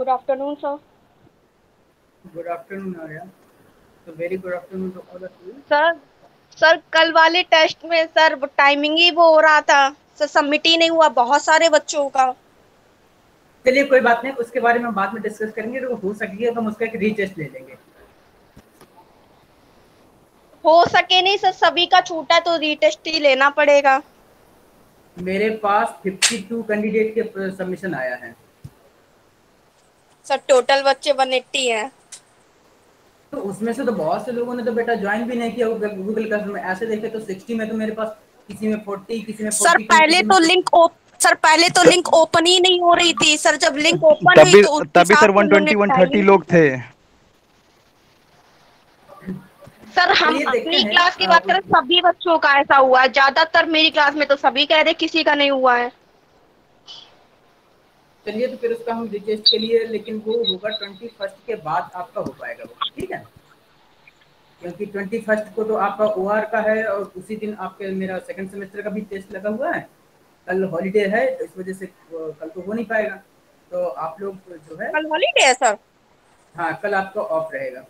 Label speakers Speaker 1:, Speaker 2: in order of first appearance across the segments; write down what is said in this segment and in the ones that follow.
Speaker 1: Good afternoon sir
Speaker 2: good afternoon Arya तो very good afternoon to all of you
Speaker 1: sir sir कल वाले test में sir timing ही वो हो रहा था। सर सबमिट ही नहीं हुआ बहुत सारे बच्चों का।
Speaker 2: चलिए कोई बात नहीं उसके बारे में बाद में डिस्कस करेंगे। तो हो सकेगा तो हम उसका एक रीटेस्ट ले लेंगे।
Speaker 1: हो सके नहीं सर सभी का छूटा तो रीटेस्ट ही लेना पड़ेगा।
Speaker 2: मेरे पास 52 कैंडिडेट के सबमिशन आया है।
Speaker 1: सर टोटल बच्चे 180 हैं।
Speaker 2: तो उसमें से तो बहुत से लोगों ने तो बेटा ज्वाइन भी नहीं किया गूगल क्लास में ऐसे देखे तो 60 में तो मेरे पास किसी में 40 किसी में 40
Speaker 1: सर पहले तो लिंक ओप सर पहले तो लिंक ओपन ही नहीं हो रही थी। सर जब लिंक ओपन
Speaker 3: हुई तो तभी सर 120 130 लोग थे।
Speaker 1: सर हम अपनी क्लास की बात करें सभी बच्चों का ऐसा हुआ है। ज़्यादातर मेरी क्लास में तो सभी कह रहे किसी का नहीं हुआ है।
Speaker 2: चलिए तो फिर उसका हम रिटेस्ट के लिए लेकिन वो होगा ट्वेंटी फ़र्स्ट के बाद आपका हो पाएगा वो ठीक है? क्योंकि ट्वेंटी फ़र्स्ट को तो आपका ओ का है और उसी दिन आपके मेरा सेकंड सेमेस्टर का भी टेस्ट लगा हुआ है। कल हॉलीडे है तो इस वजह से कल तो हो नहीं पाएगा। तो आप लोग जो है
Speaker 1: कल हॉलीडे है सर
Speaker 2: हाँ कल आपका ऑफ़ रहेगा।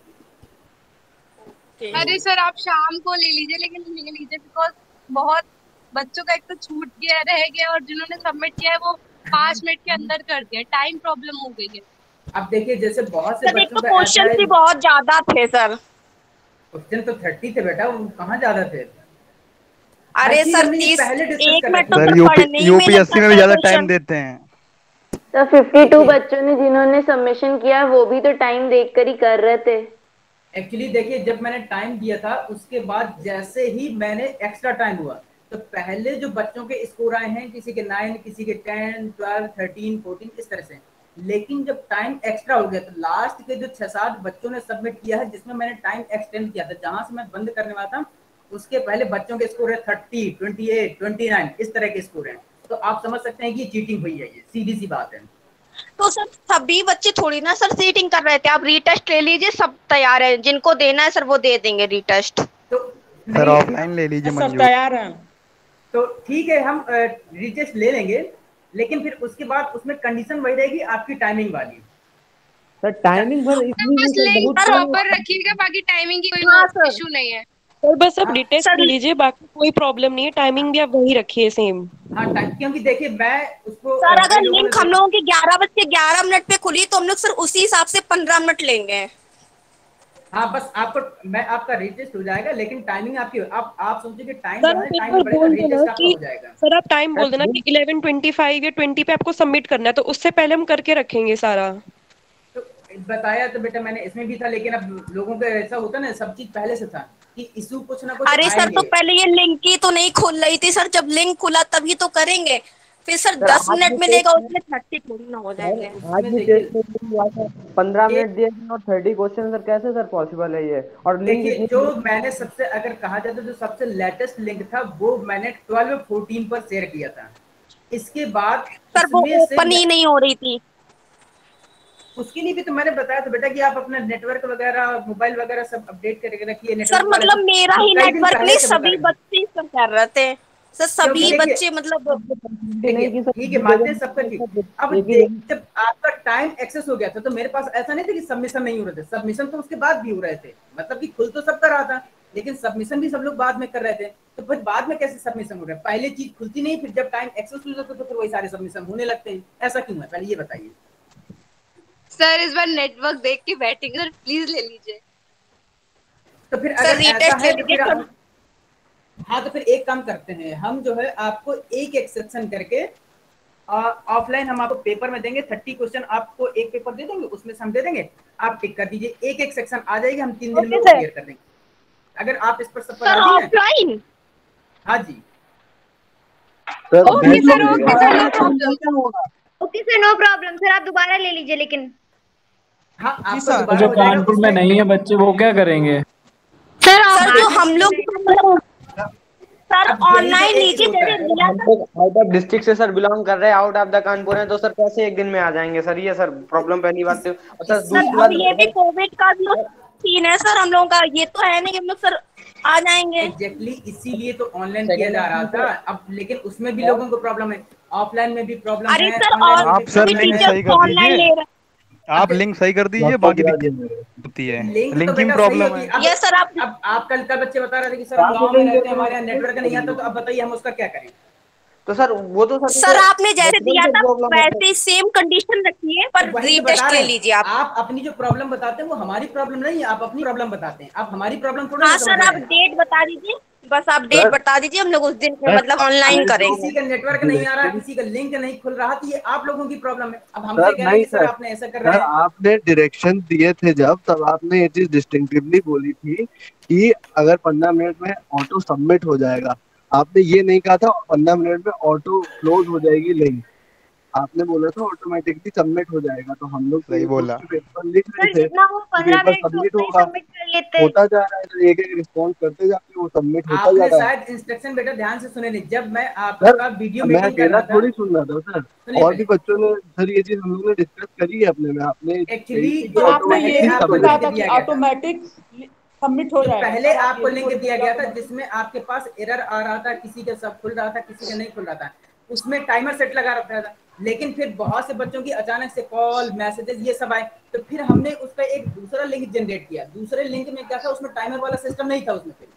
Speaker 4: अरे सर आप शाम को ले लीजिए लेकिन ले लीजिए बिकॉज़ बहुत बच्चों का एक तो छूट गया रह गया और जिन्होंने सबमिट किया है वो पाँच मिनट के अंदर कर दिया टाइम प्रॉब्लम हो गई है।
Speaker 2: अब देखिए जैसे बहुत से बच्चों
Speaker 1: का क्वेश्चन भी बहुत ज़्यादा थे सर।
Speaker 2: क्वेश्चन तो थर्टी थे बेटा कहाँ ज़्यादा थे?
Speaker 1: अरे सर तीस एक मिनट
Speaker 3: तो यूपीएससी में भी ज़्यादा टाइम देते हैं।
Speaker 5: तो 52 बच्चों ने जिन्होंने सबमिशन किया वो भी तो टाइम देखकर ही कर रहे थे।
Speaker 2: एक्चुअली देखिए जब मैंने टाइम दिया था उसके बाद जैसे ही मैंने एक्स्ट्रा टाइम हुआ तो पहले जो बच्चों के स्कोर आए हैं किसी के नाइन किसी के टेन ट्वेल्व थर्टीन फोर्टीन इस तरह से। लेकिन जब टाइम एक्स्ट्रा हो गया तो लास्ट के जो छह सात बच्चों ने सबमिट किया है जिसमें मैंने टाइम एक्सटेंड किया था जहाँ से मैं बंद करने वाला था उसके पहले बच्चों के स्कोर है thirty twenty eight twenty nine इस तरह के स्कोर है। तो आप समझ सकते हैं कि चीटिंग हुई है ये सीधी सी बात है।
Speaker 1: तो सर सभी बच्चे थोड़ी ना सर सीटिंग कर रहे थे। आप रीटेस्ट ले लीजिए सब तैयार है। जिनको देना है सर वो दे देंगे रीटेस्ट
Speaker 2: तो
Speaker 3: सर ऑफलाइन ले लीजिए
Speaker 2: सब तैयार हैं। तो ठीक है हम रीटेस्ट ले लेंगे लेकिन फिर उसके बाद उसमें कंडीशन वही रहेगी आपकी टाइमिंग वाली।
Speaker 6: सर टाइमिंग
Speaker 4: इसमें प्रॉपर रखिएगा बाकी टाइमिंग की कोई इशू हाँ, नहीं है।
Speaker 7: सर बस अब कर लीजिए बाकी कोई प्रॉब्लम नहीं है टाइमिंग भी आप वही रखिए सेम
Speaker 2: हाँ क्योंकि देखिए मैं उसको
Speaker 1: सर अगर लिंक हम लोगों की ग्यारह बज के ग्यारह मिनट पे खुली तो हम लोग सर उसी हिसाब से पंद्रह मिनट लेंगे।
Speaker 2: हाँ। बस आपको मैं आपका रजिस्ट हो जाएगा लेकिन टाइमिंग आपकी आप आप सोचिए कि टाइम टाइम बढ़ेगा
Speaker 7: हो जाएगा। सर आप टाइम बोल देना कि 11:25 या 20 पे आपको सबमिट करना है तो उससे पहले हम करके रखेंगे सारा।
Speaker 2: तो बताया तो बेटा मैंने इसमें भी था लेकिन अब लोगों का ऐसा होता ना सब चीज़ पहले से था कि इशू कुछ ना कुछ
Speaker 1: अरे सर तो पहले ये लिंक ही तो नहीं खुल रही थी सर जब लिंक खुला तभी तो करेंगे। फिर सर दस मिनट में लेगा उसमें थर्टी थोड़ी ना हो जाएँगे।
Speaker 6: पंद्रह मिनट दिए और थर्टी क्वेश्चन सर कैसे सर पॉसिबल है ये?
Speaker 2: और लिंक जो मैंने सबसे अगर कहा जाए तो जो सबसे लेटेस्ट लिंक था वो मैंने ट्वेल्व फोर्टीन पर शेयर किया था। इसके बाद
Speaker 1: सर वो ओपन ही नहीं हो रही थी।
Speaker 2: उसके लिए भी तो मैंने बताया था बेटा कि आप अपना नेटवर्क वगैरह मोबाइल वगैरह सब अपडेट करके रखिए
Speaker 1: सर मतलब मेरा ही नेटवर्क नहीं सभी बच्चे सब कर रहे थे। सर सभी बच्चे मतलब
Speaker 2: ठीक है मानते सबका ठीक। अब जब आपका टाइम एक्सेस हो गया था तो मेरे पास ऐसा नहीं था कि सबमिशन नहीं हो रहे थे। सबमिशन तो उसके बाद भी हो रहे थे। मतलब कि खुल तो सब कर रहा था लेकिन सबमिशन भी सब लोग बाद में कर रहे थे। तो फिर बाद में कैसे सबमिशन हो रहा है पहले चीज़ खुलती नहीं फिर जब टाइम एक्सेस हो जाता तो फिर वही सारे सबमिशन होने लगते हैं। ऐसा क्यों है? पहले ये बताइए।
Speaker 4: सर इस बार नेटवर्क देख के बैठेंगे सर प्लीज़ ले लीजिए।
Speaker 2: तो फिर अगर ऐसा है तो फिर हाँ तो फिर एक काम करते हैं। हम जो है आपको एक एक सेक्शन करके ऑफलाइन हम आपको पेपर में देंगे थर्टी क्वेश्चन आपको एक पेपर दे देंगे उसमें से हम दे देंगे। आप टिक कर दीजिए एक एक सेक्शन आ जाएगी हम तीन दिन में क्लियर कर देंगे। अगर आप इस पर
Speaker 1: ऑफलाइन
Speaker 2: हाँ जी।
Speaker 4: Okay sir okay sir no problem
Speaker 1: okay sir no problem sir आप दोबारा ले लीजिए लेकिन।
Speaker 2: हाँ
Speaker 8: जो कानपुर में नहीं है बच्चे वो क्या करेंगे?
Speaker 1: सर सर जो हम लोग सर ऑनलाइन लीजिए
Speaker 6: आउट ऑफ़ डिस्ट्रिक्ट से सर बिलोंग कर रहे हैं आउट ऑफ़ द कानपुर है तो सर कैसे एक दिन में आ जाएँगे सर? ये सर प्रॉब्लम पहली बात तो।
Speaker 1: सर दूसरी बात ये भी कोविड का जो सीन है सर हम लोगों का। ये तो है नहीं हम लोग सर आ जाएँगे।
Speaker 2: एग्जैक्टली इसीलिए तो ऑनलाइन किया जा रहा था। अब लेकिन उसमें भी लोगों को प्रॉब्लम है। ऑफलाइन में भी प्रॉब्लम है
Speaker 1: अरे सर आप सर नहीं सही कर दीजिए।
Speaker 3: आप लिंक सही कर दीजिए बाकी दिक्कत होती है।
Speaker 2: लिंक तो
Speaker 3: की प्रॉब्लम है
Speaker 1: यस सर आप
Speaker 2: आप कल कल बच्चे बता रहे थे कि सर गाँव में रहते हैं हमारे यहाँ नेटवर्क नहीं आता तो अब बताइए हम उसका क्या करें?
Speaker 6: तो सर वो तो सर
Speaker 1: सर आपने जैसे दिया था
Speaker 6: प्रॉब्लम
Speaker 1: वैसे सेम कंडीशन रखिए पर
Speaker 2: तो
Speaker 1: रीटेस्ट ले लीजिए आप।
Speaker 2: आप अपनी जो प्रॉब्लम बताते हैं वो हमारी प्रॉब्लम नहीं है आप अपनी प्रॉब्लम बताते हैं। आप हमारी प्रॉब्लम थोड़ा
Speaker 1: हाँ सर आप डेट बता दीजिए बस आप डेट बता दीजिए हम लोग उस दिन मतलब ऑनलाइन करेंगे।
Speaker 2: किसी का नेटवर्क नहीं आ रहा किसी का लिंक नहीं खुल रहा तो ये आप लोगों की प्रॉब्लम है। अब हमसे कह रहे हैं
Speaker 9: नहीं
Speaker 2: सर। आपने ऐसा कर रहे हैं।
Speaker 9: आपने डायरेक्शन दिए थे जब तब आपने ये चीज़ डिस्टिंक्टिवली बोली थी कि अगर पंद्रह मिनट में ऑटो सबमिट हो जाएगा आपने ये नहीं कहा था पंद्रह मिनट में ऑटो क्लोज हो जाएगी लिंक आपने बोला था ऑटोमेटिकली सबमिट हो जाएगा तो हम लोग
Speaker 3: सही बोला।
Speaker 9: पेपर लिख रहे थे। पेपर सबमिट होगा होता जा रहा है तो एक एक रिस्पॉन्स करते जाके वो सबमिट होता जा रहा है।
Speaker 2: शायद इंस्ट्रक्शन बेटा ध्यान से सुने नहीं। जब मैं आपका वीडियो
Speaker 9: मैं
Speaker 2: मीटिंग कर
Speaker 9: अकेला
Speaker 2: रहा था
Speaker 9: थोड़ी सुन रहा था सर। और भी बच्चों ने सर ये चीज़ हम लोग ने डिस्कस करी है अपने में। आपने यही
Speaker 2: आपने ये।
Speaker 10: ऑटोमेटिक सबमिट हो
Speaker 2: तो
Speaker 10: जाएगा।
Speaker 2: पहले आपको लिंक दिया गया था जिसमें आपके पास एरर आ रहा था किसी का सब खुल रहा था किसी का नहीं खुल रहा था। उसमें टाइमर सेट लगा रखा था। लेकिन फिर बहुत से बच्चों की अचानक से कॉल मैसेजेस ये सब आए। तो फिर हमने उसका एक दूसरा लिंक जनरेट किया। दूसरे लिंक में क्या था? उसमें टाइमर वाला सिस्टम नहीं था उसमें फिर।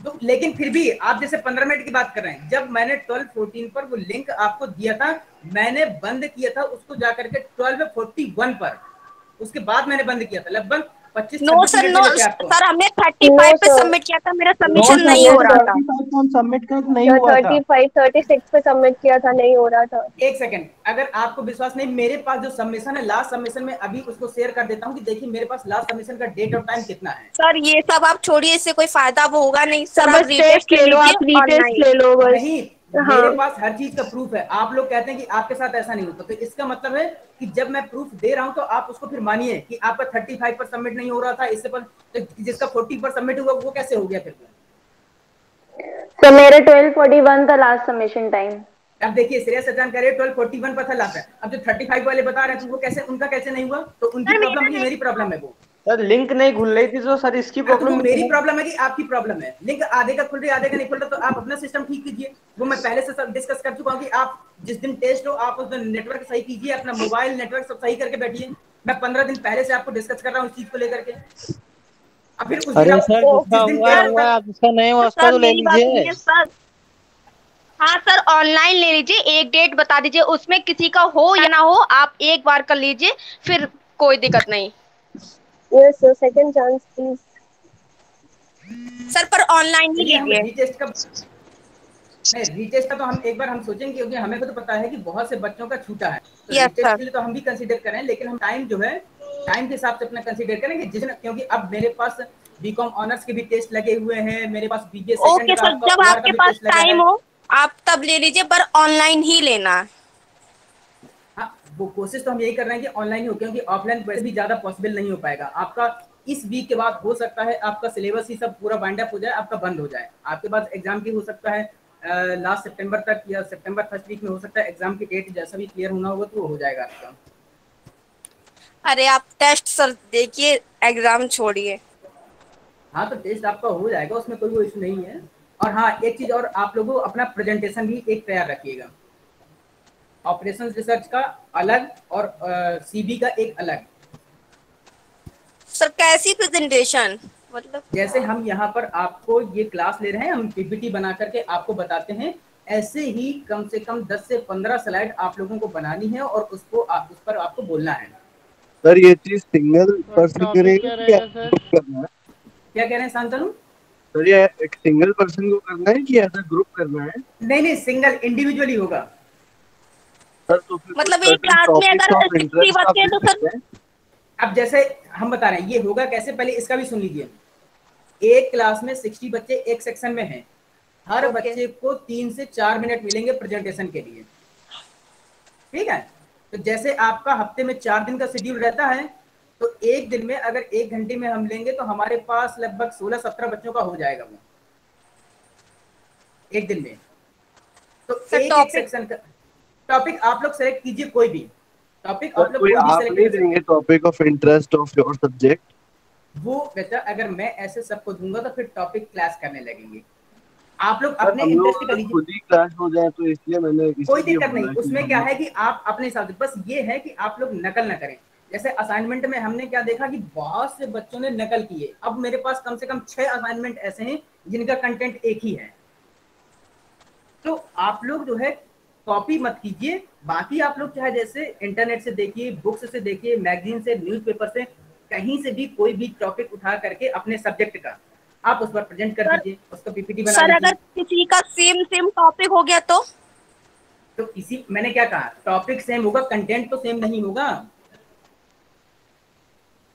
Speaker 2: तो लेकिन फिर भी आप जैसे पंद्रह मिनट की बात कर रहे हैं जब मैंने ट्वेल्व फोर्टीन पर वो लिंक आपको दिया था मैंने बंद किया था उसको जाकर के ट्वेल्व फोर्टी वन पर। उसके बाद मैंने बंद किया था। लगभग पच्चीस
Speaker 1: नो सर नो सर हमने थर्टी फाइव पे सबमिट किया था मेरा सबमिशन नहीं हो रहा था।
Speaker 10: सबमिट कर नहीं हुआ था।
Speaker 5: थर्टी फाइव थर्टी सिक्स पे सबमिट किया था नहीं हो रहा था।
Speaker 2: एक सेकंड अगर आपको विश्वास नहीं मेरे पास जो सबमिशन है लास्ट सबमिशन में अभी उसको शेयर कर देता हूँ कि देखिए मेरे पास लास्ट सबमिशन का डेट और टाइम कितना है।
Speaker 1: सर ये सब आप छोड़िए इससे कोई फ़ायदा होगा नहीं। सर आप
Speaker 5: बस ले लो आप रीटेस्ट। ले लो बस। हाँ।
Speaker 2: मेरे पास हर चीज़ का प्रूफ है। आप लोग कहते हैं कि आपके साथ ऐसा नहीं होता। तो इसका मतलब है कि जब मैं प्रूफ दे रहा हूँ तो आप उसको फिर मानिए कि आपका 35 पर सबमिट नहीं हो रहा था। इससे पर तो जिसका 40 पर सबमिट हुआ वो कैसे हो गया फिर?
Speaker 5: तो मेरे ट्वेल्व फोर्टी वन था लास्ट सबमिशन टाइम
Speaker 2: अब देखिए श्रेयस सचान कह रहे ट्वेल्व फोर्टी वन पर था लास्ट अब जो 35 वाले बता रहे हैं तो वो कैसे उनका कैसे नहीं हुआ? तो उनकी प्रॉब्लम नहीं मेरी प्रॉब्लम है वो।
Speaker 6: सर लिंक नहीं खुल रही थी तो सर इसकी
Speaker 2: अब तो
Speaker 6: प्रॉब्लम
Speaker 2: मेरी प्रॉब्लम है। कि आपकी प्रॉब्लम है। लिंक आधे का खुल रही आधे का नहीं खुल रहा तो आप अपना सिस्टम ठीक कीजिए। वो मैं पहले से सब डिस्कस कर चुका हूँ कि आप जिस दिन टेस्ट हो आप उस दिन नेटवर्क सही कीजिए अपना मोबाइल नेटवर्क सब सही करके बैठिए। मैं पंद्रह दिन पहले से आपको डिस्कस कर रहा हूँ इस चीज़ को लेकर के। फिर उस
Speaker 11: अरे सर
Speaker 2: दिन
Speaker 11: हुआ हुआ आप जिसका नहीं हुआ उसका तो ले लीजिए।
Speaker 1: हाँ सर ऑनलाइन ले लीजिए एक डेट बता दीजिए उसमें किसी का हो या ना हो आप एक बार कर लीजिए फिर कोई दिक्कत नहीं।
Speaker 5: Yes sir second chance please
Speaker 1: sir पर ऑनलाइन ही लीजिए।
Speaker 2: रीटेस्ट का नहीं रीटेस्ट का तो हम एक बार हम सोचेंगे क्योंकि हमें को तो पता है कि बहुत से बच्चों का छूटा है। तो
Speaker 1: Yes,
Speaker 2: रीटेस्ट के लिए तो हम भी कंसीडर करें लेकिन हम टाइम जो है टाइम के हिसाब से अपना कंसीडर करेंगे जिस क्योंकि अब मेरे पास बीकॉम ऑनर्स के भी टेस्ट लगे हुए हैं मेरे पास बीबीए
Speaker 1: ओके सर जब आपके पास टाइम हो। आप तब ले लीजिए पर ऑनलाइन ही लेना।
Speaker 2: वो कोशिश तो हम यही कर रहे हैं कि ऑनलाइन ही हो क्योंकि ऑफलाइन वैसे भी ज़्यादा पॉसिबल नहीं हो पाएगा। आपका इस वीक के बाद हो सकता है आपका सिलेबस ही सब पूरा बाइंड अप हो जाए आपका बंद हो जाए। आपके पास एग्ज़ाम की हो सकता है लास्ट सितंबर तक या सितंबर फ़र्स्ट वीक में हो सकता है एग्ज़ाम की डेट जैसा भी क्लियर होना होगा तो हो जाएगा आपका।
Speaker 1: अरे आप टेस्ट सर देखिए एग्ज़ाम छोड़िए।
Speaker 2: हाँ तो टेस्ट आपका हो जाएगा उसमें कोई वो इशू नहीं है। और हाँ एक चीज़ और आप लोगों अपना प्रेजेंटेशन भी एक तैयार रखिएगा। ऑपरेशन रिसर्च का अलग और सीबी का एक अलग।
Speaker 1: सर कैसी प्रेजेंटेशन? मतलब
Speaker 2: जैसे हम यहाँ पर आपको ये क्लास ले रहे हैं हम पीपीटी बना करके आपको बताते हैं। ऐसे ही कम से कम 10 से 15 स्लाइड आप लोगों को बनानी है और उसको आप उस पर आपको बोलना है।
Speaker 9: सर ये चीज़ सिंगल पर्सन करेगा कि ग्रुप करना है?
Speaker 2: क्या कह रहे हैं शांतनु?
Speaker 9: सर ये एक सिंगल पर्सन को करना है कि ऐसा ग्रुप करना है?
Speaker 2: नहीं नहीं सिंगल इंडिविजुअली होगा।
Speaker 1: मतलब एक क्लास में अगर
Speaker 9: of
Speaker 1: 60
Speaker 9: interest आप
Speaker 1: बच्चे हैं तो सर
Speaker 2: अब जैसे हम बता रहे हैं ये होगा कैसे? पहले इसका भी सुन लीजिए। एक क्लास में 60 बच्चे एक सेक्शन में हैं। हर
Speaker 1: Okay.
Speaker 2: बच्चे को तीन से चार मिनट मिलेंगे प्रेजेंटेशन के लिए। ठीक है? तो जैसे आपका हफ़्ते में चार दिन का शेड्यूल रहता है तो एक दिन में अगर एक घंटे में हम लेंगे तो हमारे पास लगभग सोलह सत्रह बच्चों का हो जाएगा वो। एक दिन में। तो एक एक सेक्शन का टॉपिक आप लोग सेलेक्ट कीजिए कोई भी। टॉपिक आप लोग
Speaker 9: कोई आप
Speaker 2: सेलेक्ट
Speaker 9: नहीं
Speaker 2: हैं।
Speaker 9: देंगे topic of interest of your subject
Speaker 2: वो बेटा अगर मैं ऐसे सबको दूँगा तो फिर टॉपिक क्लास करने लगेंगे। आप लोग अपने इंटरेस्ट का लीजिए।
Speaker 9: खुद ही क्लास हो जाए तो इसलिए मैंने
Speaker 2: कोई दिक्कत नहीं उसमें क्या है कि आप अपने हिसाब से बस ये है कि आप लोग नकल ना करें। जैसे असाइनमेंट में हमने क्या देखा कि बहुत से बच्चों ने नकल किए अब मेरे पास कम से कम छह असाइनमेंट ऐसे हैं जिनका कंटेंट एक ही है। तो आप लोग जो है कॉपी मत कीजिए। बाकी आप लोग चाहे जैसे इंटरनेट से देखिए बुक्स से देखिए मैगजीन से न्यूज़पेपर से कहीं से भी कोई भी टॉपिक उठा करके अपने सब्जेक्ट का आप उस पर प्रेजेंट कर दीजिए उसका पीपीटी बना
Speaker 1: सर अगर किसी का सेम सेम टॉपिक हो गया तो?
Speaker 2: तो इसी मैंने क्या कहा टॉपिक सेम होगा कंटेंट तो सेम नहीं होगा।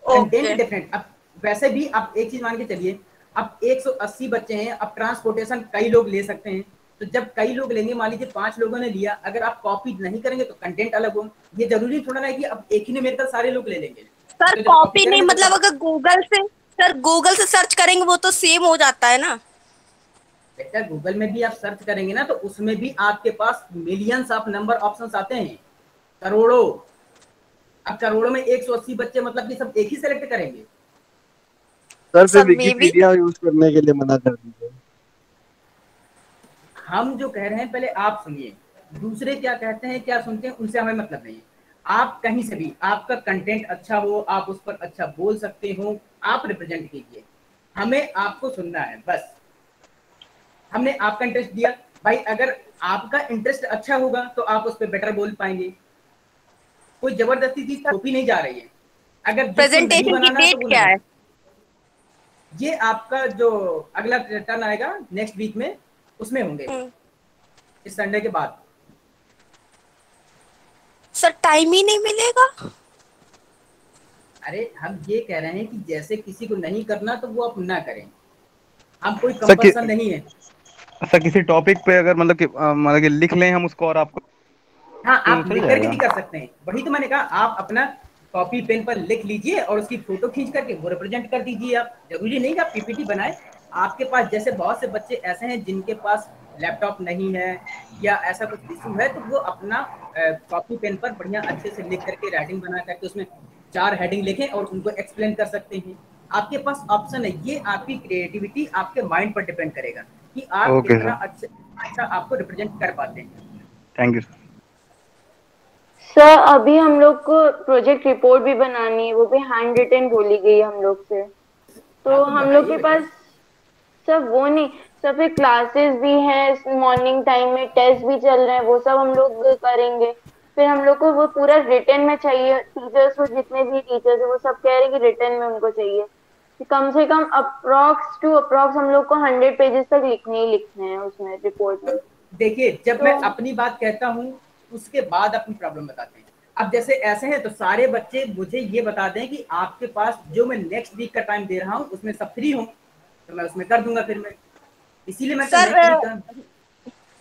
Speaker 2: कंटेंट डिफरेंट अब वैसे भी आप एक चीज़ मान के चलिए अब 180 बच्चे हैं अब ट्रांसपोर्टेशन कई लोग ले सकते हैं। तो जब कई लोग लेंगे मान लीजिए पाँच लोगों ने लिया अगर आप कॉपी नहीं करेंगे तो कंटेंट अलग हो ये ज़रूरी थोड़ा ना है कि अब एक ही ने मेरे साथ सारे लोग ले लेंगे।
Speaker 1: सर
Speaker 2: तो
Speaker 1: कॉपी नहीं
Speaker 2: तो
Speaker 1: मतलब अगर गूगल से सर गूगल से सर्च करेंगे वो तो सेम हो जाता है ना?
Speaker 2: बेटा गूगल में भी आप सर्च करेंगे ना तो उसमें भी आपके पास मिलियंस ऑफ़ नंबर ऑप्शन आते हैं। करोड़ों। अब करोड़ों में 180 बच्चे मतलब कि सब एक ही सेलेक्ट करेंगे।
Speaker 9: सर फिर विकिपीडिया यूज़ करने के लिए मना कर दीजिए।
Speaker 2: हम जो कह रहे हैं पहले आप सुनिए। दूसरे क्या कहते हैं क्या सुनते हैं उनसे हमें मतलब नहीं आप कहीं से भी आपका कंटेंट अच्छा हो आप उस पर अच्छा बोल सकते हो आप रिप्रेजेंट कीजिए। हमें आपको सुनना है बस। हमने आपका इंटरेस्ट दिया। भाई अगर आपका इंटरेस्ट अच्छा होगा तो आप उस पर बेटर बोल पाएँगे। कोई ज़बरदस्ती चीज़ थोपी नहीं जा रही है। अगर
Speaker 1: प्रेजेंटेशन की
Speaker 2: बनाना तो
Speaker 1: क्या है।
Speaker 2: ये आपका जो अगला टर्न आएगा नेक्स्ट वीक में उसमें होंगे।
Speaker 1: हम्म।
Speaker 2: इस संडे के बाद।
Speaker 1: सर टाइम ही नहीं मिलेगा।
Speaker 2: अरे हम ये कह रहे हैं कि जैसे किसी को नहीं करना तो वो आप ना करें। हम कोई कंपल्सन नहीं है।
Speaker 3: सर किसी टॉपिक पे अगर मतलब कि मतलब कि लिख लें हम उसको और आपको
Speaker 2: हाँ
Speaker 3: तो
Speaker 2: आप लिख करके भी कर सकते हैं। वही तो मैंने कहा आप अपना कॉपी पेन पर लिख लीजिए और उसकी फ़ोटो खींच करके वो रिप्रेजेंट कर दीजिए आप। ज़रूरी नहीं कि आप पीपीटी बनाए। आपके पास जैसे बहुत से बच्चे ऐसे हैं जिनके पास लैपटॉप नहीं है या ऐसा कुछ इशू है तो वो अपना कॉपी पेन पर बढ़िया अच्छे से लिख करके राइटिंग बना करके उसमें चार हेडिंग लिखें और उनको एक्सप्लेन कर सकते हैं। आपके पास ऑप्शन है ये आपकी क्रिएटिविटी आपके माइंड पर डिपेंड करेगा कि आप
Speaker 3: Okay,
Speaker 2: कितना. अच्छा अच्छा आपको रिप्रेजेंट कर पाते हैं।
Speaker 3: थैंक यू
Speaker 5: सर अभी हम लोग को प्रोजेक्ट रिपोर्ट भी बनानी है वो भी हैंड रिटन बोली गई हम लोग से। तो
Speaker 2: हाँ, तो
Speaker 5: हम लोग के पास सर वो नहीं सब फिर क्लासेस भी हैं मॉर्निंग टाइम में टेस्ट भी चल रहे हैं वो सब हम लोग करेंगे। फिर हम लोग को वो पूरा रिटर्न में चाहिए टीचर्स को जितने भी टीचर्स है वो सब कह रहे हैं कि रिटर्न में उनको चाहिए। कम से कम अप्रॉक्स टू अप्रॉक्स हम लोग को हंड्रेड पेजेस तक लिखने ही लिखने हैं उसमें रिपोर्ट में।
Speaker 2: देखिए जब
Speaker 5: तो, मैं
Speaker 2: अपनी बात कहता हूँ उसके बाद अपनी प्रॉब्लम बताते हैं। अब जैसे ऐसे हैं तो सारे बच्चे मुझे ये बता दें कि आपके पास जो मैं नेक्स्ट वीक का टाइम दे रहा हूँ उसमें सब फ्री हो। तो मैं उसमें कर दूँगा फिर मैं। इसीलिए मैं
Speaker 1: सर,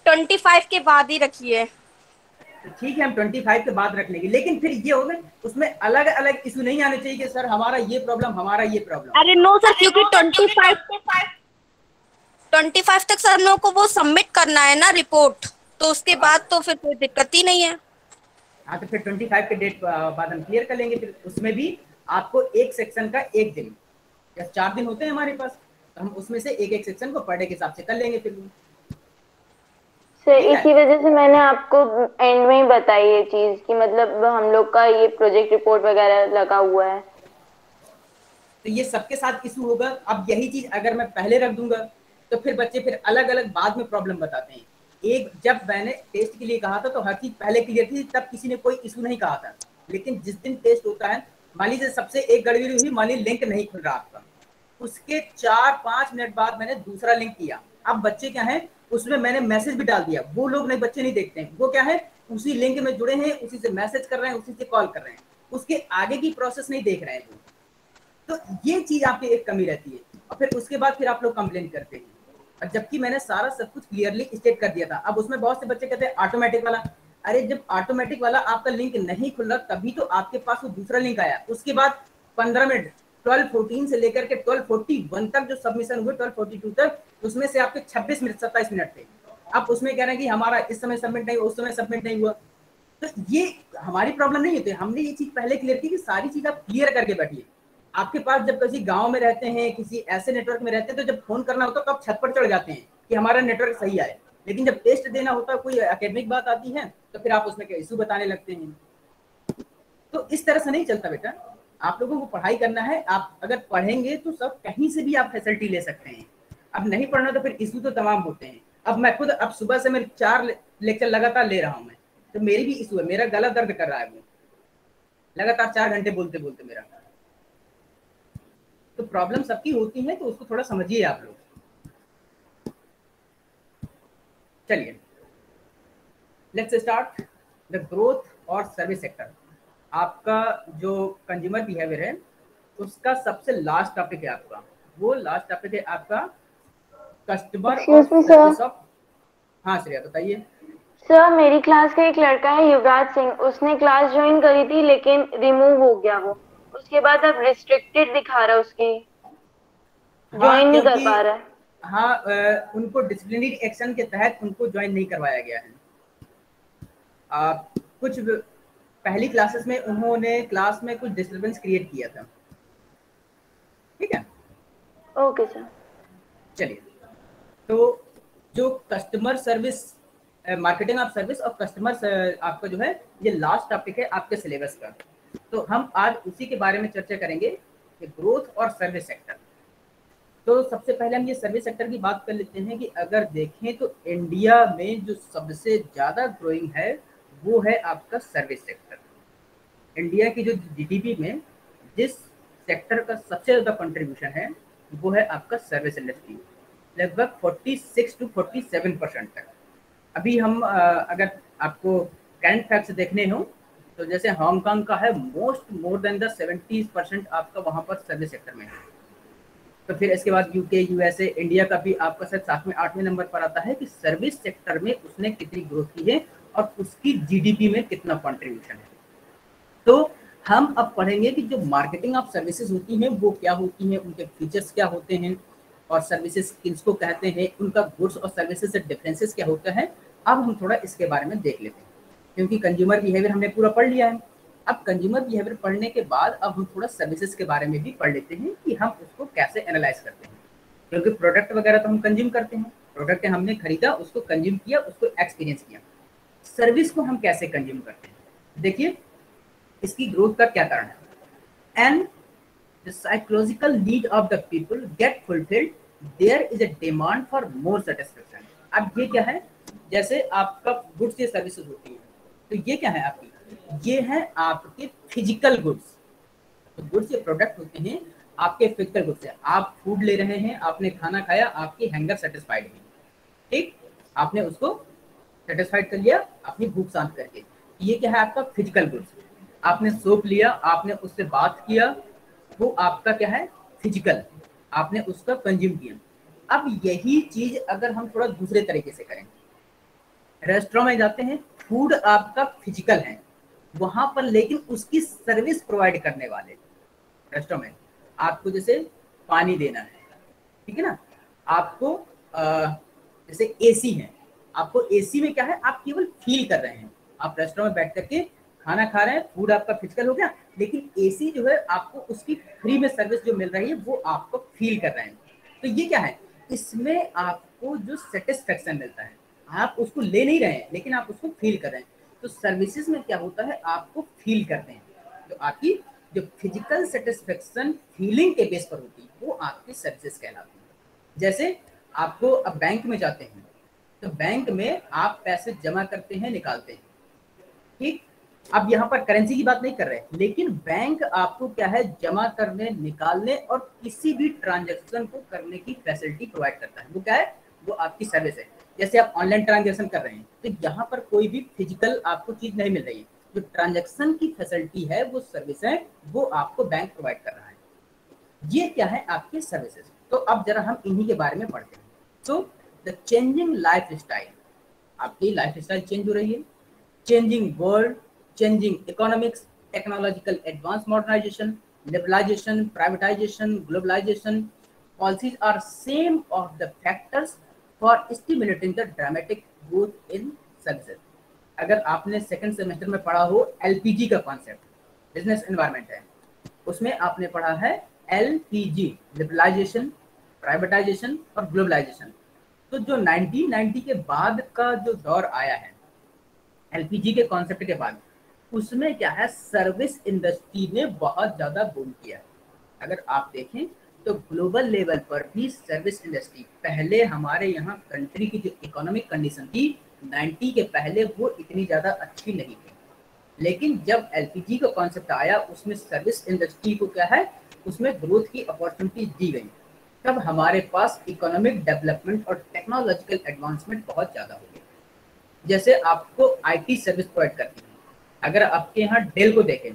Speaker 1: ट्वेंटी फाइव के बाद ही रखिए।
Speaker 2: तो ठीक है हम 25 के बाद रख लेंगे। लेकिन फिर ये होगा उसमें अलग अलग इशू नहीं आने चाहिए कि सर हमारा ये प्रॉब्लम हमारा ये प्रॉब्लम
Speaker 1: अरे नो सर क्योंकि ट्वेंटी फाइव ट्वेंटी फाइव तक सर लोग को वो सबमिट करना है ना रिपोर्ट तो उसके बाद तो फिर कोई दिक्कत ही नहीं है।
Speaker 2: हाँ तो फिर 25 के डेट बाद हम क्लियर कर लेंगे फिर उसमें भी आपको एक सेक्शन का एक दिन या चार दिन होते हैं हमारे पास। हम उसमें से एक एक सेक्शन को पर डे के हिसाब से कर लेंगे फिर।
Speaker 5: सर इसी वजह से मैंने आपको एंड में ही बताई ये चीज़ कि मतलब हम लोग का ये प्रोजेक्ट रिपोर्ट वगैरह लगा हुआ है।
Speaker 2: तो ये सबके साथ इशू होगा। अब यही चीज़ अगर मैं पहले रख दूँगा तो फिर बच्चे फिर अलग अलग बाद में प्रॉब्लम बताते हैं। एक जब मैंने टेस्ट के लिए कहा था तो हर चीज़ पहले क्लियर थी तब किसी ने कोई इशू नहीं कहा था। लेकिन जिस दिन टेस्ट होता है मान लीजिए सबसे एक गड़बड़ी हुई मान लीजिए लिंक नहीं खुल रहा आपका। उसके चार, पाँच मिनट बाद मैंने दूसरा लिंक किया। अब बच्चे क्या है? उसमें मैंने मैसेज भी डाल दिया। वो लोग नहीं, बच्चे नहीं देखते हैं। वो क्या है? उसी लिंक में जुड़े हैं, उसी से मैसेज कर रहे हैं, उसी से कॉल कर रहे हैं। उसके आगे की प्रोसेस नहीं देख रहे हैं तो ये चीज़ आपकी एक कमी रहती है। और फिर उसके बाद फिर आप लोग कंप्लेन करते हैं। और जबकि मैंने सारा सब कुछ क्लियरली स्टेट कर दिया था। अब उसमें बहुत से बच्चे कहते हैं ऑटोमेटिक वाला। अरे, जब ऑटोमेटिक वाला आपका लिंक नहीं खुल रहा, तभी तो आपके पास वो दूसरा लिंक आया। उसके बाद पंद्रह मिनट ट्वेल्व फोर्टीन से लेकर के ट्वेल्व फोर्टी वन तक जो सबमिशन हुए, ट्वेल्व फोर्टी टू तक, उसमें से आपके छब्बीस मिनट, सत्ताईस मिनट थे। आप उसमें कह रहे हैं कि हमारा इस समय सबमिट नहीं हुआ, उस समय सबमिट नहीं हुआ। तो ये हमारी प्रॉब्लम नहीं होती। हमने ये चीज़ पहले क्लियर की कि सारी चीज़ आप क्लियर करके बैठिए। आपके पास जब किसी गाँव में रहते हैं, किसी ऐसे नेटवर्क में रहते हैं तो जब फ़ोन करना होता है तो आप छत पर चढ़ जाते हैं कि हमारा नेटवर्क सही आए लेकिन जब टेस्ट देना होता है, कोई अकेडमिक बात आती है तो फिर आप उसमें इशू बताने लगते हैं। तो इस तरह से नहीं चलता बेटा। आप लोगों को पढ़ाई करना है, आप अगर पढ़ेंगे तो सब कहीं से भी आप फैसिलिटी ले सकते हैं। अब नहीं पढ़ना तो फिर इशू तो तमाम होते हैं। अब मैं खुद, अब सुबह से मैं चार लेक्चर लगातार ले रहा हूँ मैं तो मेरी भी इशू है, मेरा गला दर्द कर रहा है वो। लगातार चार घंटे बोलते बोलते मेरा। तो प्रॉब्लम सबकी होती है तो उसको थोड़ा समझिए आप लोग। चलिए। लेट्स स्टार्ट द ग्रोथ और सर्विस सेक्टर आपका जो कंज्यूमर बिहेवियर है उसका सबसे लास्ट टॉपिक है आपका। वो लास्ट टॉपिक है आपका कस्टमर हाँ श्रेया बताइए।
Speaker 5: सर मेरी क्लास का एक लड़का है युवराज सिंह। उसने क्लास ज्वाइन करी थी लेकिन रिमूव हो गया वो। उसके बाद अब रिस्ट्रिक्टेड दिखा रहा है उसकी। ज्वाइन नहीं कर पा रहा है।
Speaker 2: हाँ उनको डिसिप्लिनरी एक्शन के तहत उनको ज्वाइन नहीं करवाया गया है। आ, कुछ पहली क्लासेस में उन्होंने क्लास में कुछ डिस्टरबेंस क्रिएट किया था। ठीक है?
Speaker 5: ओके सर
Speaker 2: चलिए। तो जो customer service marketing of service और कस्टमर आपका जो है ये लास्ट टॉपिक है आपके सिलेबस का। तो हम आज उसी के बारे में चर्चा करेंगे कि ग्रोथ और सर्विस सेक्टर तो सबसे पहले हम ये सर्विस सेक्टर की बात कर लेते हैं कि अगर देखें तो इंडिया में जो सबसे ज़्यादा ग्रोइंग है वो है आपका सर्विस सेक्टर इंडिया की जो जीडीपी में जिस सेक्टर का सबसे ज़्यादा कंट्रीब्यूशन है, वो है आपका सर्विस इंडस्ट्री लगभग 46 टू 47 परसेंट तक। अभी हम अगर आपको करंट फैक्ट्स देखने हो तो जैसे हांगकांग का है most more than the 70 percent आपका वहाँ पर सर्विस सेक्टर में है। तो फिर इसके बाद यूके यूएसए इंडिया का भी आपका शायद सातवें आठवें नंबर पर आता है कि सर्विस सेक्टर में उसने कितनी ग्रोथ की है और उसकी जीडीपी में कितना कंट्रीब्यूशन है। तो हम अब पढ़ेंगे कि जो मार्केटिंग ऑफ़ सर्विसेज़ होती हैं, वो क्या होती हैं, उनके फीचर्स क्या होते हैं और सर्विसेज़ किसको कहते हैं, उनका गुड्स और सर्विसेज़ से डिफरेंसेस क्या होता है, अब हम थोड़ा इसके बारे में देख लेते हैं। क्योंकि कंज्यूमर बिहेवियर हमने पूरा पढ़ लिया है। अब कंज्यूमर बिहेवियर पढ़ने के बाद अब हम थोड़ा सर्विसेज़ के बारे में भी पढ़ लेते हैं कि हम उसको कैसे एनालाइज करते हैं। क्योंकि प्रोडक्ट वगैरह तो हम कंज्यूम करते हैं। प्रोडक्ट हमने खरीदा, उसको कंज्यूम किया, उसको एक्सपीरियंस किया। सर्विस को हम कैसे कंज्यूम करते हैं? देखिए इसकी ग्रोथ का क्या कारण है? And the psychological need of the people get fulfilled, there is a demand for more satisfaction. अब ये क्या है? जैसे आपका गुड्स या सर्विसेज़ होती है तो ये क्या है आपकी? ये है आपके फ़िज़िकल गुड्स तो गुड्स या प्रोडक्ट होते हैं आपके फ़िज़िकल गुड्स है आप फ़ूड ले रहे हैं, आपने खाना खाया, आपकी हैंगर सेटिस्फाइड है। ठीक? आपने उसको सेटिस्फाइड कर लिया, अपनी भूख शांत करके। ये क्या है आपका फ़िज़िकल गुड्स आपने सोप लिया आपने उससे बात किया वो आपका क्या है? फ़िज़िकल आपने उसका कंज्यूम किया। अब यही चीज़ अगर हम थोड़ा दूसरे तरीके से करें। रेस्टोरेंट में जाते हैं फ़ूड आपका फ़िज़िकल है। वहाँ पर लेकिन उसकी सर्विस प्रोवाइड करने वाले। रेस्टोरेंट आपको जैसे पानी देना है। ठीक है ना? आपको अ, जैसे एसी है। आपको एसी में क्या है? आप केवल फील कर रहे हैं। आप रेस्टोरेंट में बैठ करके खाना खा रहे हैं फ़ूड आपका फ़िज़िकल हो गया, लेकिन एसी जो है आपको उसकी फ्री में सर्विस जो मिल रही है, वो आपको फील कर रहे हैं। तो ये क्या है? इसमें आपको जो सेटिस्फेक्शन मिलता है, आप उसको ले नहीं रहे हैं, लेकिन आप उसको फील कर रहे हैं। तो सर्विसेज़ में क्या होता है? आपको फील करते हैं। तो आपकी जो फ़िज़िकल सेटिस्फेक्शन फीलिंग के बेस पर होती है, वो आपकी सर्विसेज़ कहलाती है। जैसे आपको अब बैंक में जाते हैं तो बैंक में आप पैसे जमा करते हैं, निकालते हैं। ठीक? अब यहाँ पर करेंसी की बात नहीं कर रहे लेकिन बैंक आपको क्या है? जमा करने निकालने और किसी भी ट्रांजेक्शन को करने की फैसिलिटी प्रोवाइड करता है। वो क्या है? वो आपकी सर्विस है। जैसे आप ऑनलाइन ट्रांजैक्शन कर रहे हैं तो यहाँ पर कोई भी फ़िज़िकल आपको चीज़ नहीं मिल रही जो ट्रांजैक्शन की फैसिलिटी है वो सर्विस है वो आपको बैंक प्रोवाइड कर रहा है। ये क्या है? आपके सर्विसेज़ तो अब जरा हम इन्हीं के बारे में पढ़ते हैं। तो द चेंजिंग लाइफ स्टाइल आपकी लाइफ स्टाइल चेंज हो रही है। Changing world, changing economics, technological advanced modernization, liberalization, privatization, globalization, policies are same of the factors for stimulating the dramatic growth in services. अगर आपने सेकंड सेमेस्टर में पढ़ा हो LPG का कॉन्सेप्ट बिज़नेस एनवायरनमेंट है उसमें आपने पढ़ा है एलपीजी लिबरलाइजेशन प्राइवेटाइजेशन और ग्लोबलाइजेशन तो जो 1990 के बाद का जो दौर आया है एलपीजी के कॉन्सेप्ट के बाद उसमें क्या है सर्विस इंडस्ट्री ने बहुत ज़्यादा बूम किया अगर आप देखें तो ग्लोबल लेवल पर भी सर्विस इंडस्ट्री पहले हमारे यहाँ कंट्री की जो इकोनॉमिक कंडीशन थी 90 के पहले वो इतनी ज़्यादा अच्छी नहीं थी। लेकिन जब एलपीजी का कॉन्सेप्ट आया, उसमें सर्विस इंडस्ट्री को क्या है, उसमें ग्रोथ की अपॉर्चुनिटी दी गई। तब हमारे पास इकोनॉमिक डेवलपमेंट और टेक्नोलॉजिकल एडवांसमेंट बहुत ज़्यादा हो गया। जैसे आपको आईटी सर्विस प्रोवाइड करती है। अगर आपके यहाँ डेल को देखें,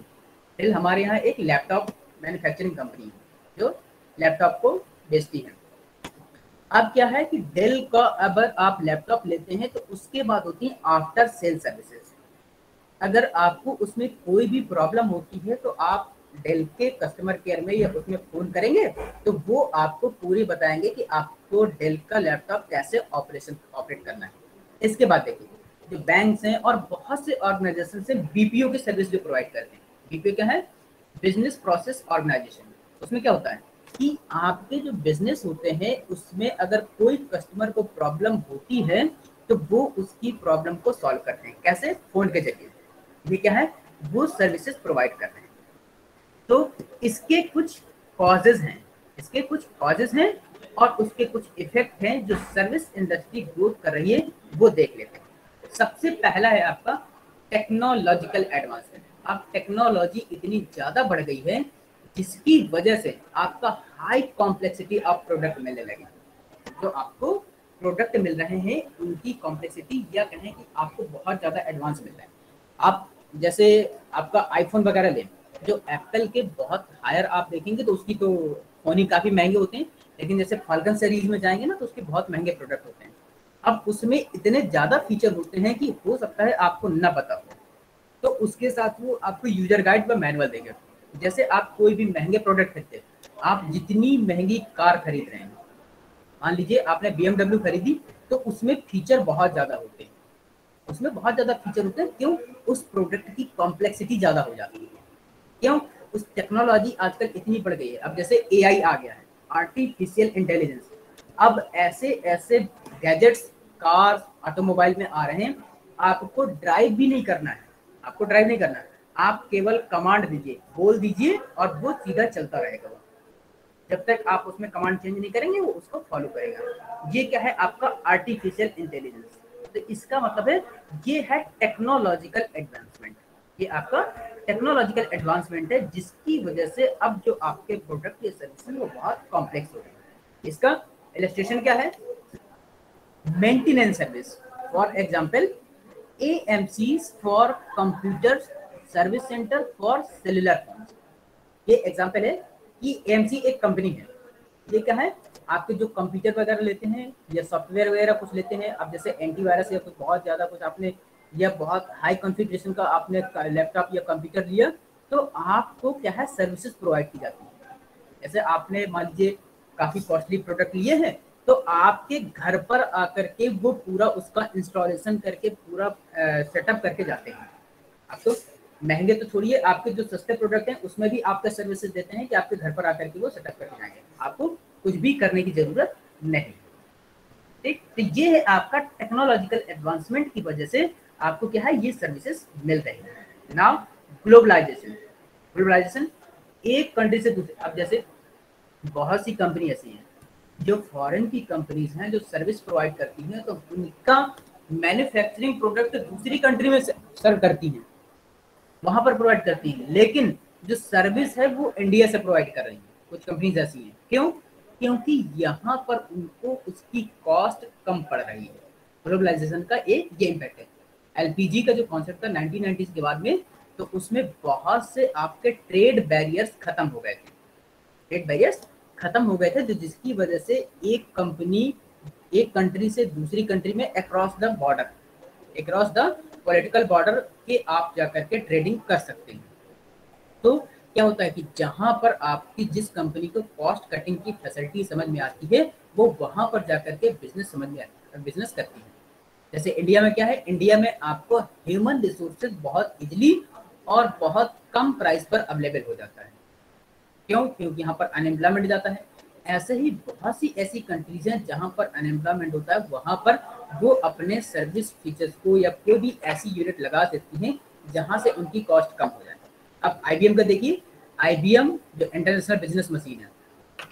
Speaker 2: डेल हमारे यहाँ एक लैपटॉप मैन्युफैक्चरिंग कंपनी है, जो लैपटॉप को बेचती है। अब क्या है कि डेल का अगर आप लैपटॉप लेते हैं तो उसके बाद होती है आफ्टर सेल सर्विसेज़ अगर आपको उसमें कोई भी प्रॉब्लम होती है तो आप डेल के कस्टमर केयर में या उसमें फ़ोन करेंगे तो वो आपको पूरी बताएँगे कि आपको डेल का लैपटॉप कैसे ऑपरेशन ऑपरेट करना है। इसके बाद देखिए जो बैंक हैं और बहुत से ऑर्गेनाइजेशन से बीपीओ की सर्विस जो प्रोवाइड करते हैं। बीपीओ क्या है? बिज़नेस प्रोसेस ऑर्गेनाइजेशन उसमें क्या होता है? कि आपके जो बिज़नेस होते हैं, उसमें अगर कोई कस्टमर को प्रॉब्लम होती है तो वो उसकी प्रॉब्लम को सॉल्व करते हैं। कैसे? फ़ोन के ज़रिए। ये क्या है? वो सर्विसेज़ प्रोवाइड कर रहे हैं। तो इसके कुछ कॉजेज हैं। इसके कुछ कॉजेज हैं और उसके कुछ इफ़ेक्ट हैं जो सर्विस इंडस्ट्री ग्रोथ कर रही है, वो देख लेते हैं। सबसे पहला है आपका टेक्नोलॉजिकल एडवांसमेंट आप टेक्नोलॉजी इतनी ज़्यादा बढ़ गई है, जिसकी वजह से आपका हाई कॉम्प्लेक्सिटी ऑफ़ प्रोडक्ट मिलने लगे जो आपको प्रोडक्ट मिल रहे हैं, उनकी कॉम्प्लेक्सिटी या कहें कि आपको बहुत ज़्यादा एडवांस मिल रहा है। आप जैसे आपका आईफोन वगैरह लें, जो एप्पल के बहुत हायर आप देखेंगे तो उसकी तो फ़ोन ही काफ़ी महँगे होते हैं, लेकिन जैसे फाल्कन सीरीज़ में जाएँगे ना तो उसके बहुत महँगे प्रोडक्ट होते हैं। अब उसमें इतने ज़्यादा फीचर होते हैं कि हो सकता है आपको न पता हो। तो उसके साथ वो आपको यूज़र गाइड पर मैनुअल देंगे। जैसे आप कोई भी महँगे प्रोडक्ट खरीदते आप जितनी महँगी कार खरीद रहे हैं, मान लीजिए आपने बीएमडब्ल्यू खरीदी तो उसमें फीचर बहुत ज़्यादा होते हैं। उसमें बहुत ज़्यादा फीचर होते हैं, क्यों? उस प्रोडक्ट की कॉम्प्लेक्सिटी ज़्यादा हो जाती है। क्यों? उस टेक्नोलॉजी आजकल इतनी बढ़ गई है। अब जैसे ए आ गया है आर्टिफिशियल इंटेलिजेंस अब ऐसे ऐसे गैजेट्स कार ऑटोमोबाइल में आ रहे हैं, आपको ड्राइव भी नहीं करना है। आपको ड्राइव नहीं करना है। आप केवल कमांड दीजिए, बोल दीजिए और वो सीधा चलता रहेगा वो। जब तक आप उसमें कमांड चेंज नहीं करेंगे, वो उसको फॉलो करेगा। ये क्या है आपका आर्टिफिशियल इंटेलिजेंस तो इसका मतलब है, ये है टेक्नोलॉजिकल एडवांसमेंट ये आपका टेक्नोलॉजिकल एडवांसमेंट है, जिसकी वजह से अब जो आपके प्रोडक्ट या सर्विस वो बहुत कॉम्प्लेक्स हो गए इसका इलेस्ट्रेशन क्या है? Maintenance service for example AMC for computer service centre for cellular phone ये एग्जांपल है कि एएमसी एक कंपनी है। ये क्या है? आपके जो कंप्यूटर वगैरह लेते हैं या सॉफ्टवेयर वगैरह कुछ लेते हैं, आप जैसे एंटीवायरस या कुछ बहुत ज़्यादा कुछ आपने या बहुत हाई कॉन्फ़िगरेशन का आपने लैपटॉप या कंप्यूटर लिया तो आपको क्या है? सर्विसेज़ प्रोवाइड की जाती है। जैसे आपने मान लीजिए काफ़ी कॉस्टली प्रोडक्ट लिए हैं तो आपके घर पर आकर के वो पूरा उसका इंस्टॉलेशन करके पूरा सेटअप करके जाते हैं। आप तो महँगे तो छोड़िए आपके जो सस्ते प्रोडक्ट हैं, उसमें भी आपका सर्विसेज़ देते हैं कि आपके घर पर आकर के वो सेटअप करके जाएँगे। आपको कुछ भी करने की ज़रूरत नहीं। ठीक? तो ये है आपका टेक्नोलॉजिकल एडवांसमेंट की वजह से आपको क्या है, ये सर्विसेज़ मिल रही है। नाउ ग्लोबलाइजेशन ग्लोबलाइजेशन एक कंट्री से दूसरे, अब जैसे बहुत सी कंपनी ऐसी हैं जो फॉरेन की कंपनीज़ हैं, जो सर्विस प्रोवाइड करती हैं तो उनका मैन्युफैक्चरिंग प्रोडक्ट दूसरी कंट्री में सर्व करती हैं। वहाँ पर प्रोवाइड करती हैं। लेकिन जो सर्विस है, वो इंडिया से प्रोवाइड कर रही है। कुछ कंपनीज़ ऐसी हैं। क्यों? क्योंकि यहाँ पर उनको उसकी कॉस्ट कम पड़ रही है। ग्लोबलाइजेशन का एक ये इम्पैक्ट है। एलपीजी का जो कॉन्सेप्ट था 1990s के बाद में तो उसमें बहुत से आपके ट्रेड बैरियर्स खत्म हो गए थे। ट्रेड बैरियर्स खत्म हो गए थे, जो जिसकी वजह से एक कंपनी, एक कंट्री से दूसरी कंट्री में across the border across the political border के आप जाकर के ट्रेडिंग कर सकते हैं। तो क्या होता है कि जहाँ पर आपकी जिस कंपनी को कॉस्ट कटिंग की फैसिलिटी समझ में आती है, वो वहाँ पर जाकर के बिज़नेस समझ में बिज़नेस करती है। जैसे इंडिया में क्या है? इंडिया में आपको ह्यूमन रिसोर्सेज बहुत इजली और बहुत कम प्राइस पर अवेलेबल हो जाता है। क्यों? क्योंकि यहाँ पर अनएम्प्लॉयमेंट जाता है। ऐसे ही बहुत सी ऐसी कंट्रीज़ हैं जहाँ पर अनएम्प्लॉयमेंट होता है, वहाँ पर वो अपने सर्विस फीचर्स को या कोई भी ऐसी यूनिट लगा देती हैं जहाँ से उनकी कॉस्ट कम हो जाए। अब आईबीएम का देखिए आईबीएम जो इंटरनेशनल बिज़नेस मशीन है,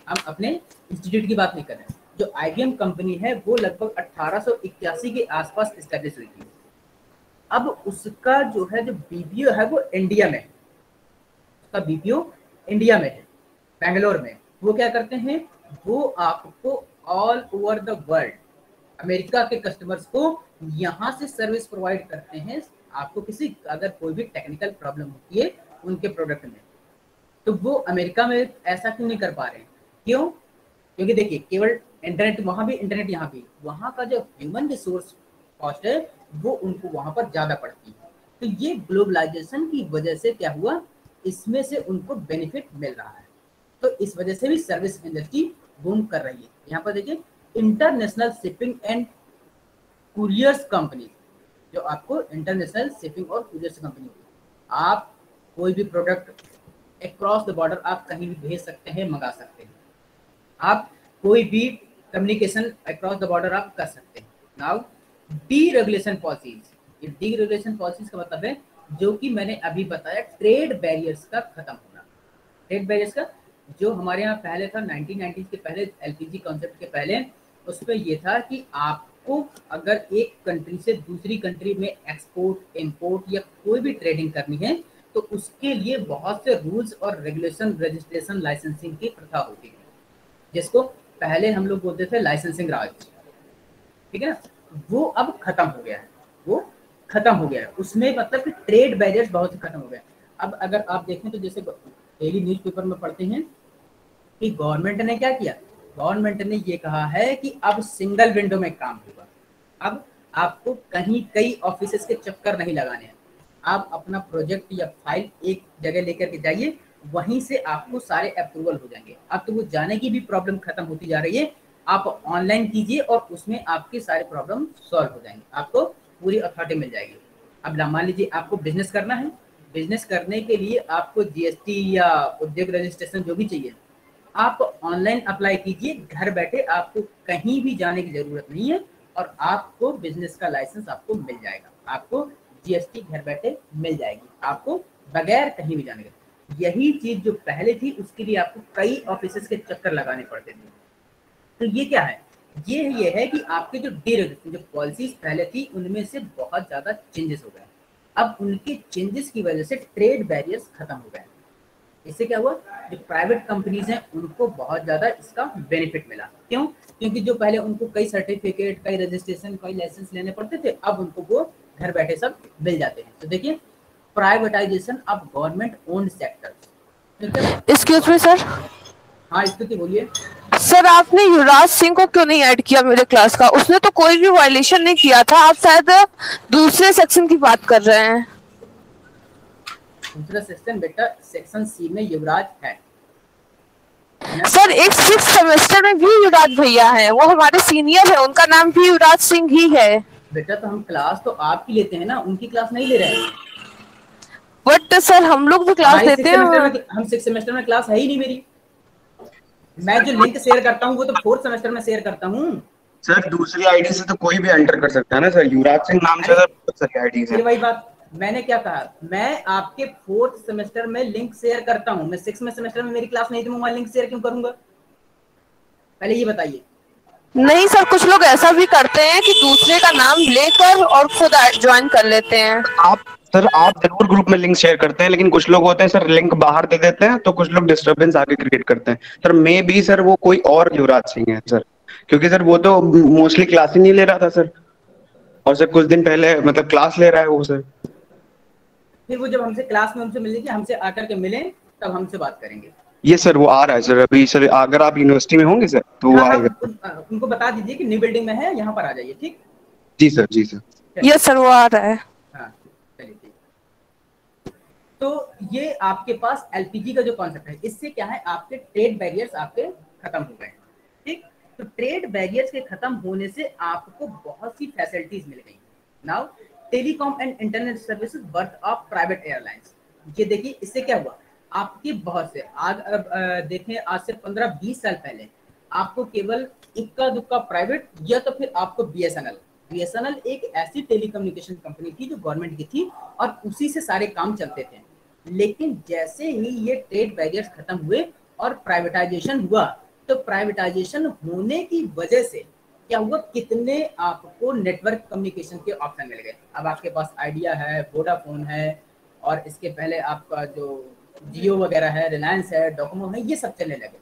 Speaker 2: हम अपने इंस्टीट्यूट की बात नहीं कर रहे जो आईबीएम कंपनी है, वो लगभग 1881 के आसपास स्टैब्लिश हुई थी। अब उसका जो है, जो बीपीओ है, वो इंडिया में है। उसका बीपीओ इंडिया में है। बेंगलोर में। वो क्या करते हैं? वो आपको all over the world America के कस्टमर्स को यहाँ से सर्विस प्रोवाइड करते हैं। आपको किसी, अगर कोई भी टेक्निकल प्रॉब्लम होती है, उनके प्रोडक्ट में। तो वो अमेरिका में ऐसा क्यों नहीं कर पा रहे हैं? क्यों? क्योंकि देखिए, केवल इंटरनेट वहाँ भी इंटरनेट यहाँ भी। वहाँ का जो ह्यूमन रिसोर्स कॉस्ट है, वो उनको वहाँ पर ज़्यादा पड़ती है। तो ये ग्लोबलाइजेशन की वजह से क्या हुआ? इसमें से उनको बेनिफिट मिल रहा है। तो इस वजह से भी सर्विस इंडस्ट्री बूम कर रही है। यहाँ पर देखिए international shipping and couriers company जो आपको इंटरनेशनल शिपिंग और कुरियर्स कंपनी आप कोई भी प्रोडक्ट अक्रॉस द बॉर्डर आप कहीं भी भेज सकते हैं, मंगा सकते हैं। आप कोई भी कम्युनिकेशन अक्रॉस द बॉर्डर आप कर सकते हैं। नाउ डी रेगुलेशन पॉलिसीज़ ये डी रेगुलेशन पॉलिसीज़ का मतलब है जो कि मैंने अभी बताया ट्रेड बैरियर्स का खत्म होना। ट्रेड बैरियर्स का जो हमारे यहाँ पहले था 1990s के पहले एलपीजी कॉन्सेप्ट के पहले उसमें ये था कि आपको अगर एक कंट्री से दूसरी कंट्री में एक्सपोर्ट इंपोर्ट या कोई भी ट्रेडिंग करनी है तो उसके लिए बहुत से रूल्स और रेगुलेशन रजिस्ट्रेशन लाइसेंसिंग की प्रथा होती है। जिसको पहले हम लोग बोलते थे लाइसेंसिंग राज। ठीक है ना? वो अब खत्म हो गया है। वो खत्म हो गया है। उसमें मतलब कि ट्रेड बैरियर्स बहुत खत्म हो गया अब अगर आप देखें तो जैसे डेली न्यूज़पेपर में पढ़ते हैं कि गवर्नमेंट ने क्या किया? गवर्नमेंट ने ये कहा है कि अब सिंगल विंडो में काम होगा। अब आपको कहीं कई ऑफ़िस के चक्कर नहीं लगाने हैं। आप अपना प्रोजेक्ट या फ़ाइल एक जगह लेकर के जाइए, वहीं से आपको सारे अप्रूवल हो जाएँगे। अब तो वो जाने की भी प्रॉब्लम खत्म होती जा रही है। आप ऑनलाइन कीजिए और उसमें आपके सारे प्रॉब्लम सॉल्व हो जाएँगे। आपको पूरी अथॉरिटी मिल जाएगी। अब मान लीजिए आपको बिज़नेस करना है। बिज़नेस करने के लिए आपको जीएसटी या उद्योग रजिस्ट्रेशन जो भी चाहिए, आप ऑनलाइन अप्लाई कीजिए। घर बैठे आपको कहीं भी जाने की ज़रूरत नहीं है और आपको बिज़नेस का लाइसेंस आपको मिल जाएगा। आपको जीएसटी घर बैठे मिल जाएगी। आपको बगैर कहीं भी जाने के। यही चीज़ जो पहले थी, उसके लिए आपको कई ऑफ़िस के चक्कर लगाने पड़ते थे। तो ये क्या है? ये ये है कि आपके जो डी जो पॉलिसीज़ पहले थी, उनमें से बहुत ज़्यादा चेंजेस हो गए। अब उनके चेंजेस की वजह से ट्रेड बैरियर्स खत्म हो गए इससे क्या हुआ? जो प्राइवेट कंपनीज़ हैं उनको बहुत ज़्यादा इसका बेनिफिट मिला। क्यों? क्योंकि जो पहले उनको कई सर्टिफिकेट कई रजिस्ट्रेशन कई लाइसेंस लेने पड़ते थे अब उनको वो घर बैठे सब मिल जाते हैं। तो देखिए privatisation of government owned sector
Speaker 11: excuse me sir
Speaker 2: हाँ स्तुति बोलिए।
Speaker 11: सर आपने युवराज सिंह को क्यों नहीं ऐड किया मेरे क्लास का? उसने तो कोई भी वायलेशन नहीं किया था। आप शायद दूसरे सेक्शन की बात कर रहे हैं।
Speaker 2: दूसरा सेक्शन बेटा सेक्शन सी में युवराज है।
Speaker 11: सर एक सिक्स सेमेस्टर में भी युवराज भैया हैं। वो हमारे सीनियर है। उनका नाम भी युवराज सिंह ही है।
Speaker 2: बेटा तो हम क्लास तो आपकी लेते हैं ना? उनकी क्लास नहीं ले रहे हैं?
Speaker 11: बट सर हम लोग भी क्लास लेते हैं।
Speaker 2: हम सिक्स सेमेस्टर में क्लास है ही नहीं मेरी। मैं जो लिंक शेयर करता हूँ वो तो फोर्थ सेमेस्टर में शेयर करता हूँ।
Speaker 6: सर दूसरी आईडी से तो कोई भी एंटर कर सकता है ना सर युवराज सिंह नाम से सर बहुत सारी आईडी है।
Speaker 2: वही बात मैंने क्या कहा? मैं आपके फोर्थ सेमेस्टर में लिंक शेयर करता हूँ। मैं सिक्स में सेमेस्टर में मेरी क्लास नहीं थी मैं लिंक शेयर क्यों करूँगा? पहले ये बताइए।
Speaker 11: नहीं सर कुछ लोग ऐसा भी करते हैं कि दूसरे का नाम लेकर और खुद ज्वाइन कर लेते हैं।
Speaker 6: आप सर आप ज़रूर ग्रुप में लिंक शेयर करते हैं लेकिन कुछ लोग होते हैं सर लिंक बाहर दे देते हैं तो कुछ लोग डिस्टर्बेंस आगे क्रिएट करते हैं। सर मे भी सर वो कोई और युवराज सिंह है सर। क्योंकि सर वो तो मोस्टली क्लास ही नहीं ले रहा था सर। और सर कुछ दिन पहले मतलब क्लास ले रहा है वो सर।
Speaker 2: फिर वो जब हमसे क्लास में हमसे मिलेंगे हमसे आकर के मिले तब हमसे बात करेंगे।
Speaker 6: ये सर वो आ रहा है सर अभी सर अगर आप यूनिवर्सिटी में होंगे सर तो वो हाँ, हाँ, आएगा।
Speaker 2: उनको बता दीजिए कि न्यू बिल्डिंग में है यहाँ पर आ जाइए ठीक?
Speaker 6: जी सर जी सर।
Speaker 11: ये सर वो आ रहा है
Speaker 2: हाँ। तो ये आपके पास एलपीजी का जो कॉन्सेप्ट है, इससे क्या है, आपके ट्रेड बैरियर्स आपके खत्म हो गए। ठीक? तो ट्रेड बैरियर्स के खत्म होने से आपको बहुत सी फैसिलिटीज़ मिल गई। Now telecom and internet service birth of private airlines ये देखिए, इससे क्या हुआ? आपके बहुत से, आज, अब देखें, आज से पंद्रह बीस साल पहले आपको केवल इक्का दुक्का प्राइवेट या तो फिर आपको बीएसएनएल बीएसएनएल एक ऐसी टेलीकम्युनिकेशन कंपनी थी जो गवर्नमेंट की थी और उसी से सारे काम चलते थे। लेकिन जैसे ही ये ट्रेड बैरियर्स खत्म हुए और प्राइवेटाइजेशन हुआ तो प्राइवेटाइजेशन होने की वजह से क्या हुआ? कितने आपको नेटवर्क कम्युनिकेशन के ऑप्शन मिल गए। अब आपके पास आइडिया है वोडाफोन है और इसके पहले आपका जो जियो वगैरह है रिलायंस है डोकोमो है, ये सब चलने लगे।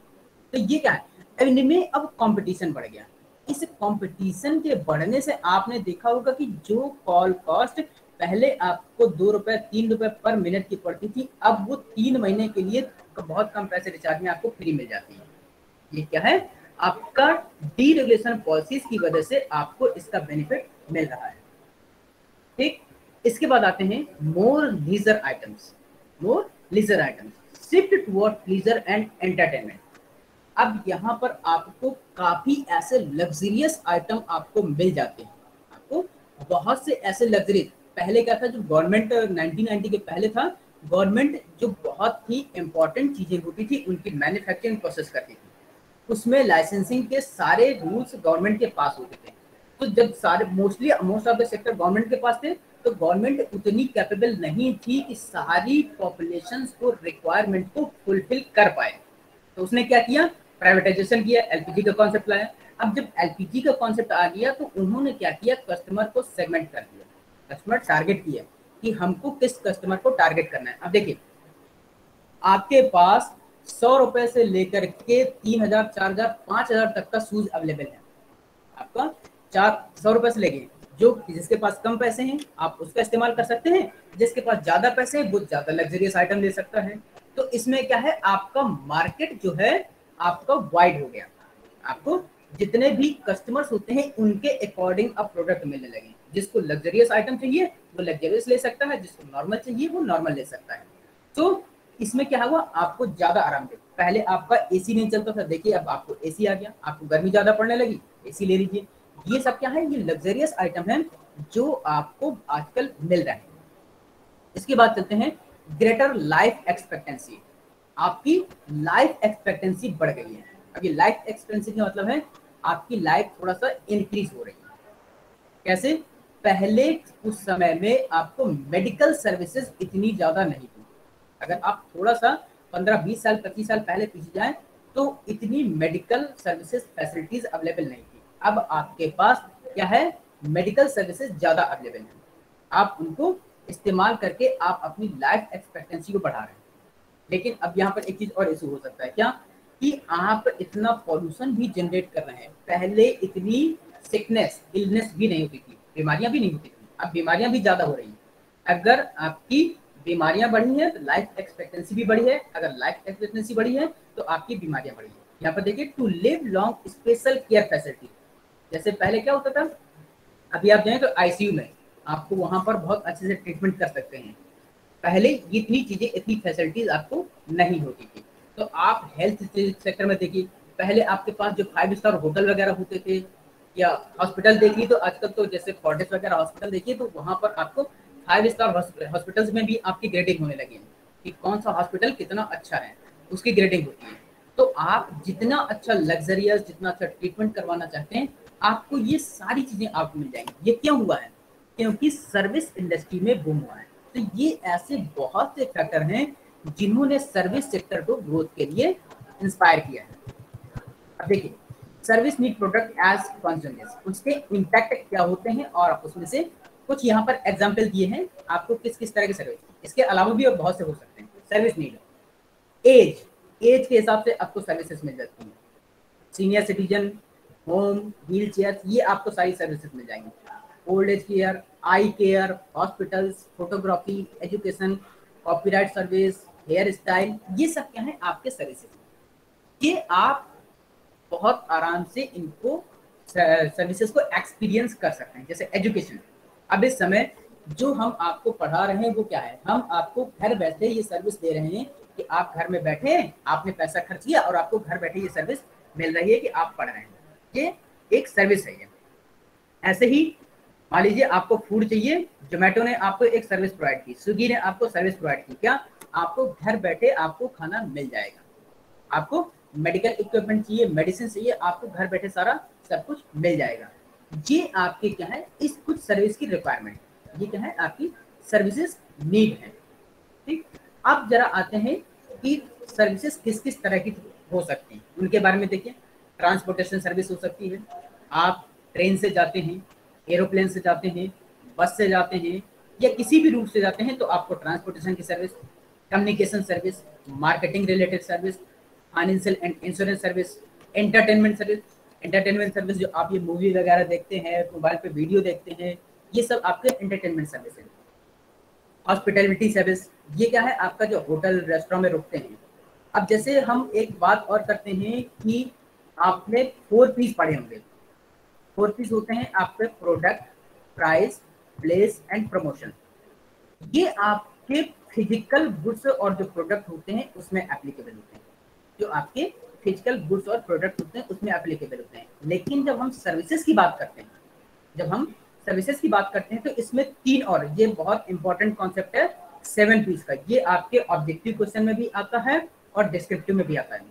Speaker 2: तो ये क्या है? इनमें अब कंपटीशन बढ़ गया। इस कंपटीशन के बढ़ने से आपने देखा होगा कि जो कॉल कॉस्ट पहले आपको दो रुपए, तीन रुपए पर मिनट की पड़ती थी, अब वो तीन महीने के लिए बहुत कम पैसे रिचार्ज में आपको फ्री मिल जाती है। ये क्या है? आपका डी रेगुलेशन पॉलिसीज़ की वजह से आपको इसका बेनिफिट मिल रहा है। ठीक? इसके बाद आते हैं more leisure items more leisure items shift toward leisure and entertainment अब यहाँ पर आपको काफ़ी ऐसे लग्जरियस आइटम आपको मिल जाते हैं। आपको बहुत से ऐसे लग्जरी पहले क्या था, जो गवर्नमेंट 1990 के पहले था गवर्नमेंट जो बहुत ही इंपॉर्टेंट चीज़ें होती थी, उनकी मैन्युफैक्चरिंग प्रोसेस करती थी। उसमें लाइसेंसिंग के सारे रूल्स गवर्नमेंट के पास होते थे। तो जब सारे mostly most of the sector government के पास थे तो गवर्नमेंट उतनी कैपेबल नहीं थी कि सारी पॉपुलेशन को रिक्वायरमेंट को फुलफिल कर पाए। तो उसने क्या किया? प्राइवेटाइजेशन किया एलपीजी का कॉन्सेप्ट लाया। अब जब एलपीजी का कॉन्सेप्ट आ गया तो उन्होंने क्या किया? कस्टमर को सेगमेंट कर दिया। कस्टमर टारगेट किया कि हमको किस कस्टमर को टारगेट करना है। अब देखिए, आपके पास सौ रुपए से लेकर के तीन हज़ार, चार हज़ार, पाँच हज़ार तक का शूज़ अवेलेबल है। आपका चार, सौ रुपए से लेके, जो जिसके पास कम पैसे हैं, आप उसका इस्तेमाल कर सकते हैं। जिसके पास ज़्यादा पैसे हैं, वो ज़्यादा लग्जरियस आइटम ले सकता है। तो इसमें क्या है? आपका मार्केट जो है आपका वाइड हो गया। आपको जितने भी कस्टमर्स होते हैं, उनके अकॉर्डिंग अब प्रोडक्ट मिलने लगे। जिसको लग्जरियस आइटम चाहिए, वो लग्जरियस ले सकता है, जिसको नॉर्मल चाहिए, वो नॉर्मल ले सकता है। तो इसमें क्या हुआ? आपको ज़्यादा आराम दे। पहले आपका एसी नहीं चलता था। देखिए, अब आपको एसी आ गया। आपको गर्मी ज़्यादा पड़ने लगी। एसी ले लीजिए। ये सब क्या है? ये लग्जरियस आइटम है, जो आपको आजकल मिल रहा है। इसके बाद चलते हैं ग्रेटर लाइफ एक्सपेक्टेंसी आपकी लाइफ एक्सपेक्टेंसी बढ़ गई है। अभी लाइफ एक्सपेक्टेंसी का मतलब है, आपकी लाइफ थोड़ा सा इंक्रीज हो रही है। कैसे? पहले उस समय में आपको मेडिकल सर्विसेज़ इतनी ज़्यादा नहीं थी। अगर आप थोड़ा सा पंद्रह बीस साल, पच्चीस साल पहले पीछे जाए तो इतनी मेडिकल सर्विसेज़ फैसिलिटीज़ अवेलेबल नहीं थी। अब आपके पास क्या है? मेडिकल सर्विसेज़ ज़्यादा अवेलेबल है। आप उनको इस्तेमाल करके आप अपनी लाइफ एक्सपेक्टेंसी को बढ़ा रहे हैं। लेकिन अब यहाँ पर एक चीज़ और इशू हो सकता है। क्या? कि आप इतना पॉल्यूशन भी जनरेट कर रहे हैं। पहले इतनी सिकनेस इलनेस भी नहीं होती थी। बीमारियाँ भी नहीं होती थी। अब बीमारियाँ भी ज़्यादा हो रही हैं। अगर आपकी बीमारियाँ बढ़ी है तो लाइफ एक्सपेक्टेंसी भी बढ़ी है। अगर लाइफ एक्सपेक्टेंसी बढ़ी है तो आपकी बीमारियाँ बढ़ी है। यहाँ पर देखिए to live long special care facility जैसे पहले क्या होता था? अभी आप जाए तो आईसीयू में आपको वहाँ पर बहुत अच्छे से ट्रीटमेंट कर सकते हैं। पहले इतनी चीज़ें, इतनी फैसिलिटीज़ आपको नहीं होती थी। तो आप हेल्थ सेक्टर में देखिए, पहले आपके पास जो फाइव स्टार होटल वगैरह होते थे, या हॉस्पिटल देखिए तो आजकल तो जैसे फोर्टिस वगैरह हॉस्पिटल देखिए तो वहाँ पर आपको फाइव स्टार हॉस्पिटल्स में भी आपकी ग्रेडिंग होने लगी है कि कौन सा हॉस्पिटल कितना अच्छा है, उसकी ग्रेडिंग होती है। तो आप जितना अच्छा लग्जरियस जितना अच्छा ट्रीटमेंट करवाना चाहते हैं, आपको ये सारी चीज़ें आपको मिल जाएँगी। ये क्यों हुआ है? क्योंकि सर्विस इंडस्ट्री में बूम हुआ है। तो ये ऐसे बहुत से फैक्टर हैं जिन्होंने सर्विस सेक्टर को ग्रोथ के लिए इंस्पायर किया है। अब देखिए service need product as consumers उसके इम्पैक्ट क्या होते हैं और उसमें से कुछ यहाँ पर एग्ज़ाम्पल दिए हैं, आपको किस किस तरह की सर्विस इसके अलावा भी और बहुत से हो सकते हैं। सर्विस नीड एज एज के हिसाब से आपको सर्विसेज़ मिल जाती हैं। सीनियर सिटीजन होम व्हील ये आपको सारी सर्विसेज़ मिल जाएँगी। Old age care eye care hospitals photography education copyright service hair style ये सब क्या है आपके सर्विसेज़ ये आप बहुत आराम से इनको सर्विसेज़ को एक्सपीरियंस कर सकते हैं, जैसे एजुकेशन अब इस समय जो हम आपको पढ़ा रहे हैं वो क्या है? हम आपको घर बैठे ये सर्विस दे रहे हैं कि आप घर में बैठे, आपने पैसा खर्च किया और आपको घर बैठे ये सर्विस मिल रही है कि आप पढ़ रहे हैं। ये एक सर्विस है ये। ऐसे ही मान लीजिए आपको फ़ूड चाहिए जोमेटो ने आपको एक सर्विस प्रोवाइड की स्विगी ने आपको सर्विस प्रोवाइड की, क्या? आपको घर बैठे आपको खाना मिल जाएगा। आपको मेडिकल इक्विपमेंट चाहिए मेडिसिन चाहिए, आपको घर बैठे सारा सब कुछ मिल जाएगा। ये आपके क्या है? इस कुछ सर्विस की रिक्वायरमेंट ये क्या है? आपकी सर्विसेज़ नीड है। ठीक? अब जरा आते हैं कि सर्विसेज़ किस किस तरह की हो सकती हैं। उनके बारे में देखिए। ट्रांसपोर्टेशन सर्विस हो सकती है। आप ट्रेन से जाते हैं। एरोप्लेन से जाते हैं, बस से जाते हैं या किसी भी रूट से जाते हैं तो आपको ट्रांसपोर्टेशन की service communication service marketing related service financial and insurance service entertainment service entertainment service जो आप ये मूवी वगैरह देखते हैं मोबाइल पे वीडियो देखते हैं, ये सब आपके एंटरटेनमेंट सर्विस है। हॉस्पिटलिटी सर्विस ये क्या है? आपका जो होटल रेस्टोरेंट में रुकते हैं। अब जैसे हम एक बात और करते हैं कि आपने फोर पीस पढ़े होंगे। फोर पीस होते हैं आपके product price place and promotion ये आपके फ़िज़िकल गुड्स और जो प्रोडक्ट होते हैं, उसमें एप्लीकेबल होते हैं। जो आपके फ़िज़िकल गुड्स और प्रोडक्ट होते हैं, उसमें एप्लीकेबल होते हैं। लेकिन जब हम सर्विसेज़ की बात करते हैं, जब हम सर्विसेज़ की बात करते हैं तो इसमें तीन और ये बहुत इंपॉर्टेंट कॉन्सेप्ट है सेवन पीस का। ये आपके ऑब्जेक्टिव क्वेश्चन में भी आता है और डिस्क्रिप्टिव में भी आता है।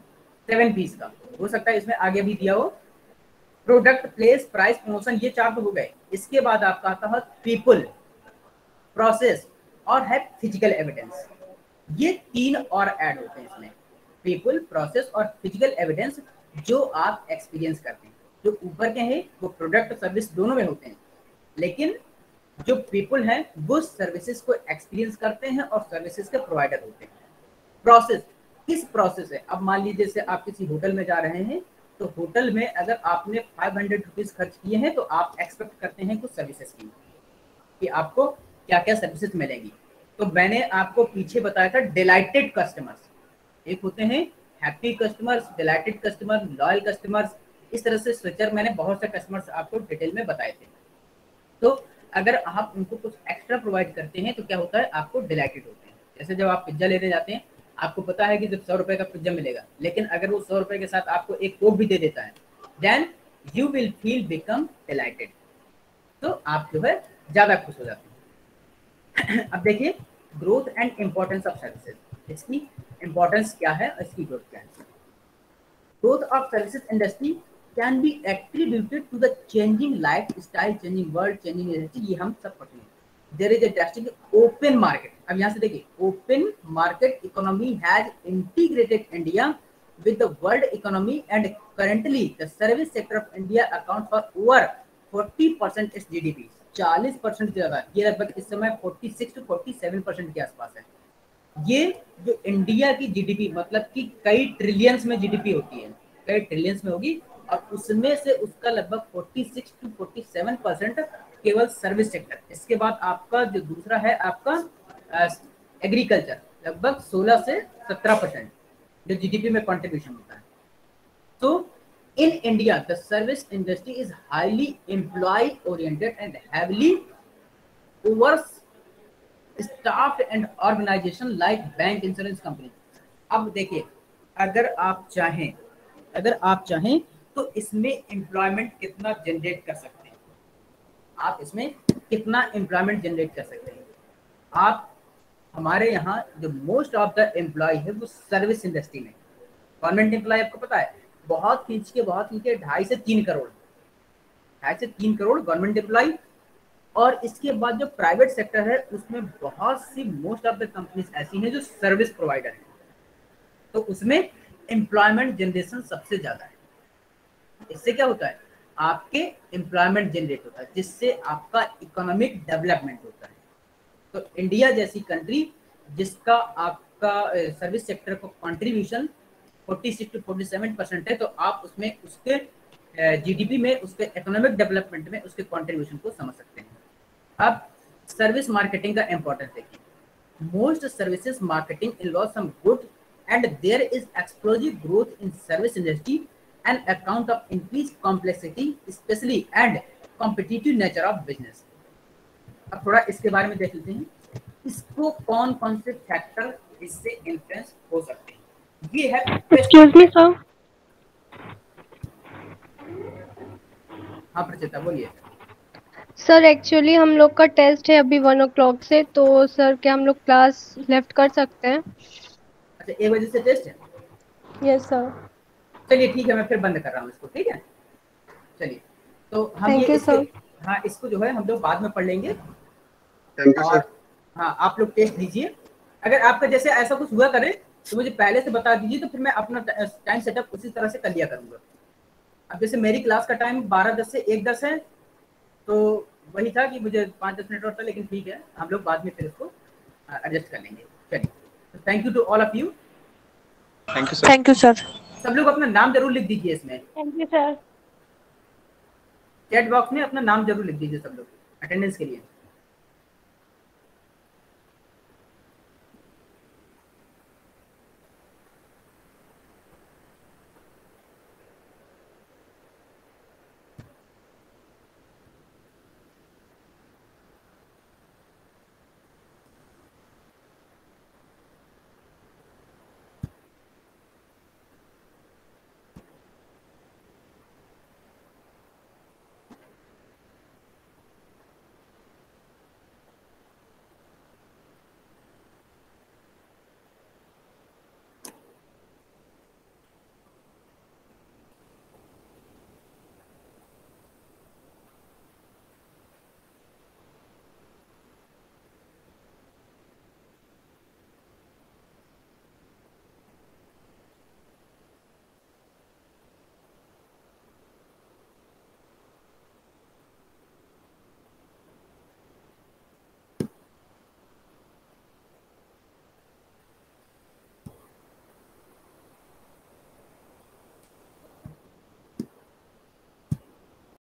Speaker 2: सेवन पीस का। हो सकता है इसमें आगे भी दिया हो। प्रोडक्ट प्लेस प्राइस प्रमोशन ये चार तो हो गए। इसके बाद आपका आता है पीपुल प्रोसेस और है फ़िज़िकल एविडेंस ये तीन और ऐड होते हैं इसमें। पीपुल प्रोसेस और फ़िज़िकल एविडेंस जो आप एक्सपीरियंस करते हैं। जो ऊपर के हैं, वो प्रोडक्ट सर्विस दोनों में होते हैं। लेकिन जो पीपुल हैं, वो सर्विसेज़ को एक्सपीरियंस करते हैं और सर्विसेज़ के प्रोवाइडर होते हैं। प्रोसेस किस प्रोसेस है? अब मान लीजिए जैसे आप किसी होटल में जा रहे हैं तो होटल में अगर आपने फाइव हंड्रेड रुपीज़ खर्च किए हैं तो आप एक्सपेक्ट करते हैं कुछ सर्विसेज़ की कि आपको क्या क्या सर्विसेज़ मिलेंगी। तो मैंने आपको पीछे बताया था डिलाइटेड कस्टमर्स एक होते हैं happy customers delighted customer loyal customers इस तरह से स्विचर मैंने बहुत से कस्टमर्स आपको डिटेल में बताए थे। तो अगर आप उनको कुछ एक्स्ट्रा प्रोवाइड करते हैं तो क्या होता है? आपको डिलाइटेड होते हैं। जैसे जब आप पिज्जा लेने जाते हैं आपको पता है कि जब सौ रुपए का पिज्जा मिलेगा, लेकिन अगर वो सौ रुपए के साथ आपको एक कोक भी दे देता है then you will feel become delighted तो आप जो है ज़्यादा खुश हो जाते हैं। अब देखिए growth and importance of services इसकी इंपॉर्टेंस क्या है और इसकी ग्रोथ क्या है? Growth of services industry can be attributed to the changing life style changing world changing ये हम सब पढ़ते हैं। There is a open market अब यहाँ से देखिए open market economy has integrated India with the world economy and currently the service sector of India account for over 40 percent इस जीडीपी 40 परसेंट से ज़्यादा ये लगभग इस समय 46 टू 47 परसेंट के आसपास है। ये जो इंडिया की जीडीपी मतलब कि कई ट्रिलियंस में जीडीपी होती है, कई ट्रिलियंस में होगी, और उसमें से उसका लगभग 46 टू 47 परसेंट केवल सर्विस सेक्टर इसके बाद आपका जो दूसरा है, आपका एग्रीकल्चर लगभग 16 से 17 परसेंट जो जीडीपी में कंट्रीब्यूशन होता है। तो in India the service industry is highly employ oriented and heavily over staff and organisation like bank insurance company अब देखिए, अगर आप चाहें, अगर आप चाहें तो इसमें एम्प्लॉयमेंट कितना जनरेट कर सकते हैं? आप इसमें कितना एम्प्लॉयमेंट जनरेट कर सकते हैं? आप हमारे यहाँ जो मोस्ट ऑफ़ द एम्प्लॉय है, वो सर्विस इंडस्ट्री में। गवर्नमेंट एम्प्लॉय आपको पता है, बहुत खींच के, बहुत खींच के ढाई से तीन करोड़। ढाई से तीन करोड़ गवर्नमेंट एम्प्लॉय और इसके बाद जो प्राइवेट सेक्टर है, उसमें बहुत सी मोस्ट ऑफ़ द कंपनीज़ ऐसी हैं जो सर्विस प्रोवाइडर है। तो उसमें एम्प्लॉयमेंट जनरेशन सबसे ज़्यादा है। इससे क्या होता है? आपके एम्प्लॉयमेंट जनरेट होता है, जिससे आपका इकोनॉमिक डेवलपमेंट होता है। तो इंडिया जैसी कंट्री जिसका आपका सर्विस सेक्टर को कंट्रीब्यूशन 46 टू 47 परसेंट है तो आप उसमें उसके जीडीपी में उसके इकोनॉमिक डेवलपमेंट में उसके कंट्रीब्यूशन को समझ सकते हैं अब सर्विस मार्केटिंग का इंपॉर्टेंस देखिए most services marketing involve some good and there is explosive growth in service industry and account of increase complexity, specially and competitive nature of business. अब थोड़ा इसके बारे में देख लेते हैं। इसको कौन कौन से फैक्टर इससे इन्फ्लुएंस हो सकते हैं? ये है
Speaker 7: एक्सक्यूज मी सर
Speaker 2: हाँ प्रचेता बोलिए।
Speaker 12: सर एक्चुअली हम लोग का टेस्ट है अभी वन ओ से तो सर क्या हम लोग क्लास लेफ़्ट कर सकते हैं?
Speaker 2: अच्छा एक बजे से टेस्ट है?
Speaker 12: यस सर
Speaker 2: चलिए ठीक है मैं फिर बंद कर रहा हूँ इसको ठीक है? चलिए तो हम
Speaker 12: Thank
Speaker 2: ये इसके, हाँ इसको जो है हम लोग बाद में पढ़ लेंगे।
Speaker 6: थैंक यू सर
Speaker 2: हाँ आप लोग टेस्ट दीजिए अगर आपका जैसे ऐसा कुछ हुआ करे तो मुझे पहले से बता दीजिए तो फिर मैं अपना टाइम सेटअप उसी तरह से कर लिया करूँगा। अब जैसे मेरी क्लास का टाइम बारह दस से एक दस है तो वही था कि मुझे पाँच दस मिनट और था लेकिन ठीक है हम लोग बाद में फिर इसको एडजस्ट कर लेंगे। चलिए thank you to all of you
Speaker 6: thank you sir
Speaker 11: thank you sir
Speaker 2: सब लोग अपना नाम ज़रूर लिख दीजिए इसमें।
Speaker 12: Thank you sir
Speaker 2: chat box में अपना नाम ज़रूर लिख दीजिए सब लोग अटेंडेंस के लिए।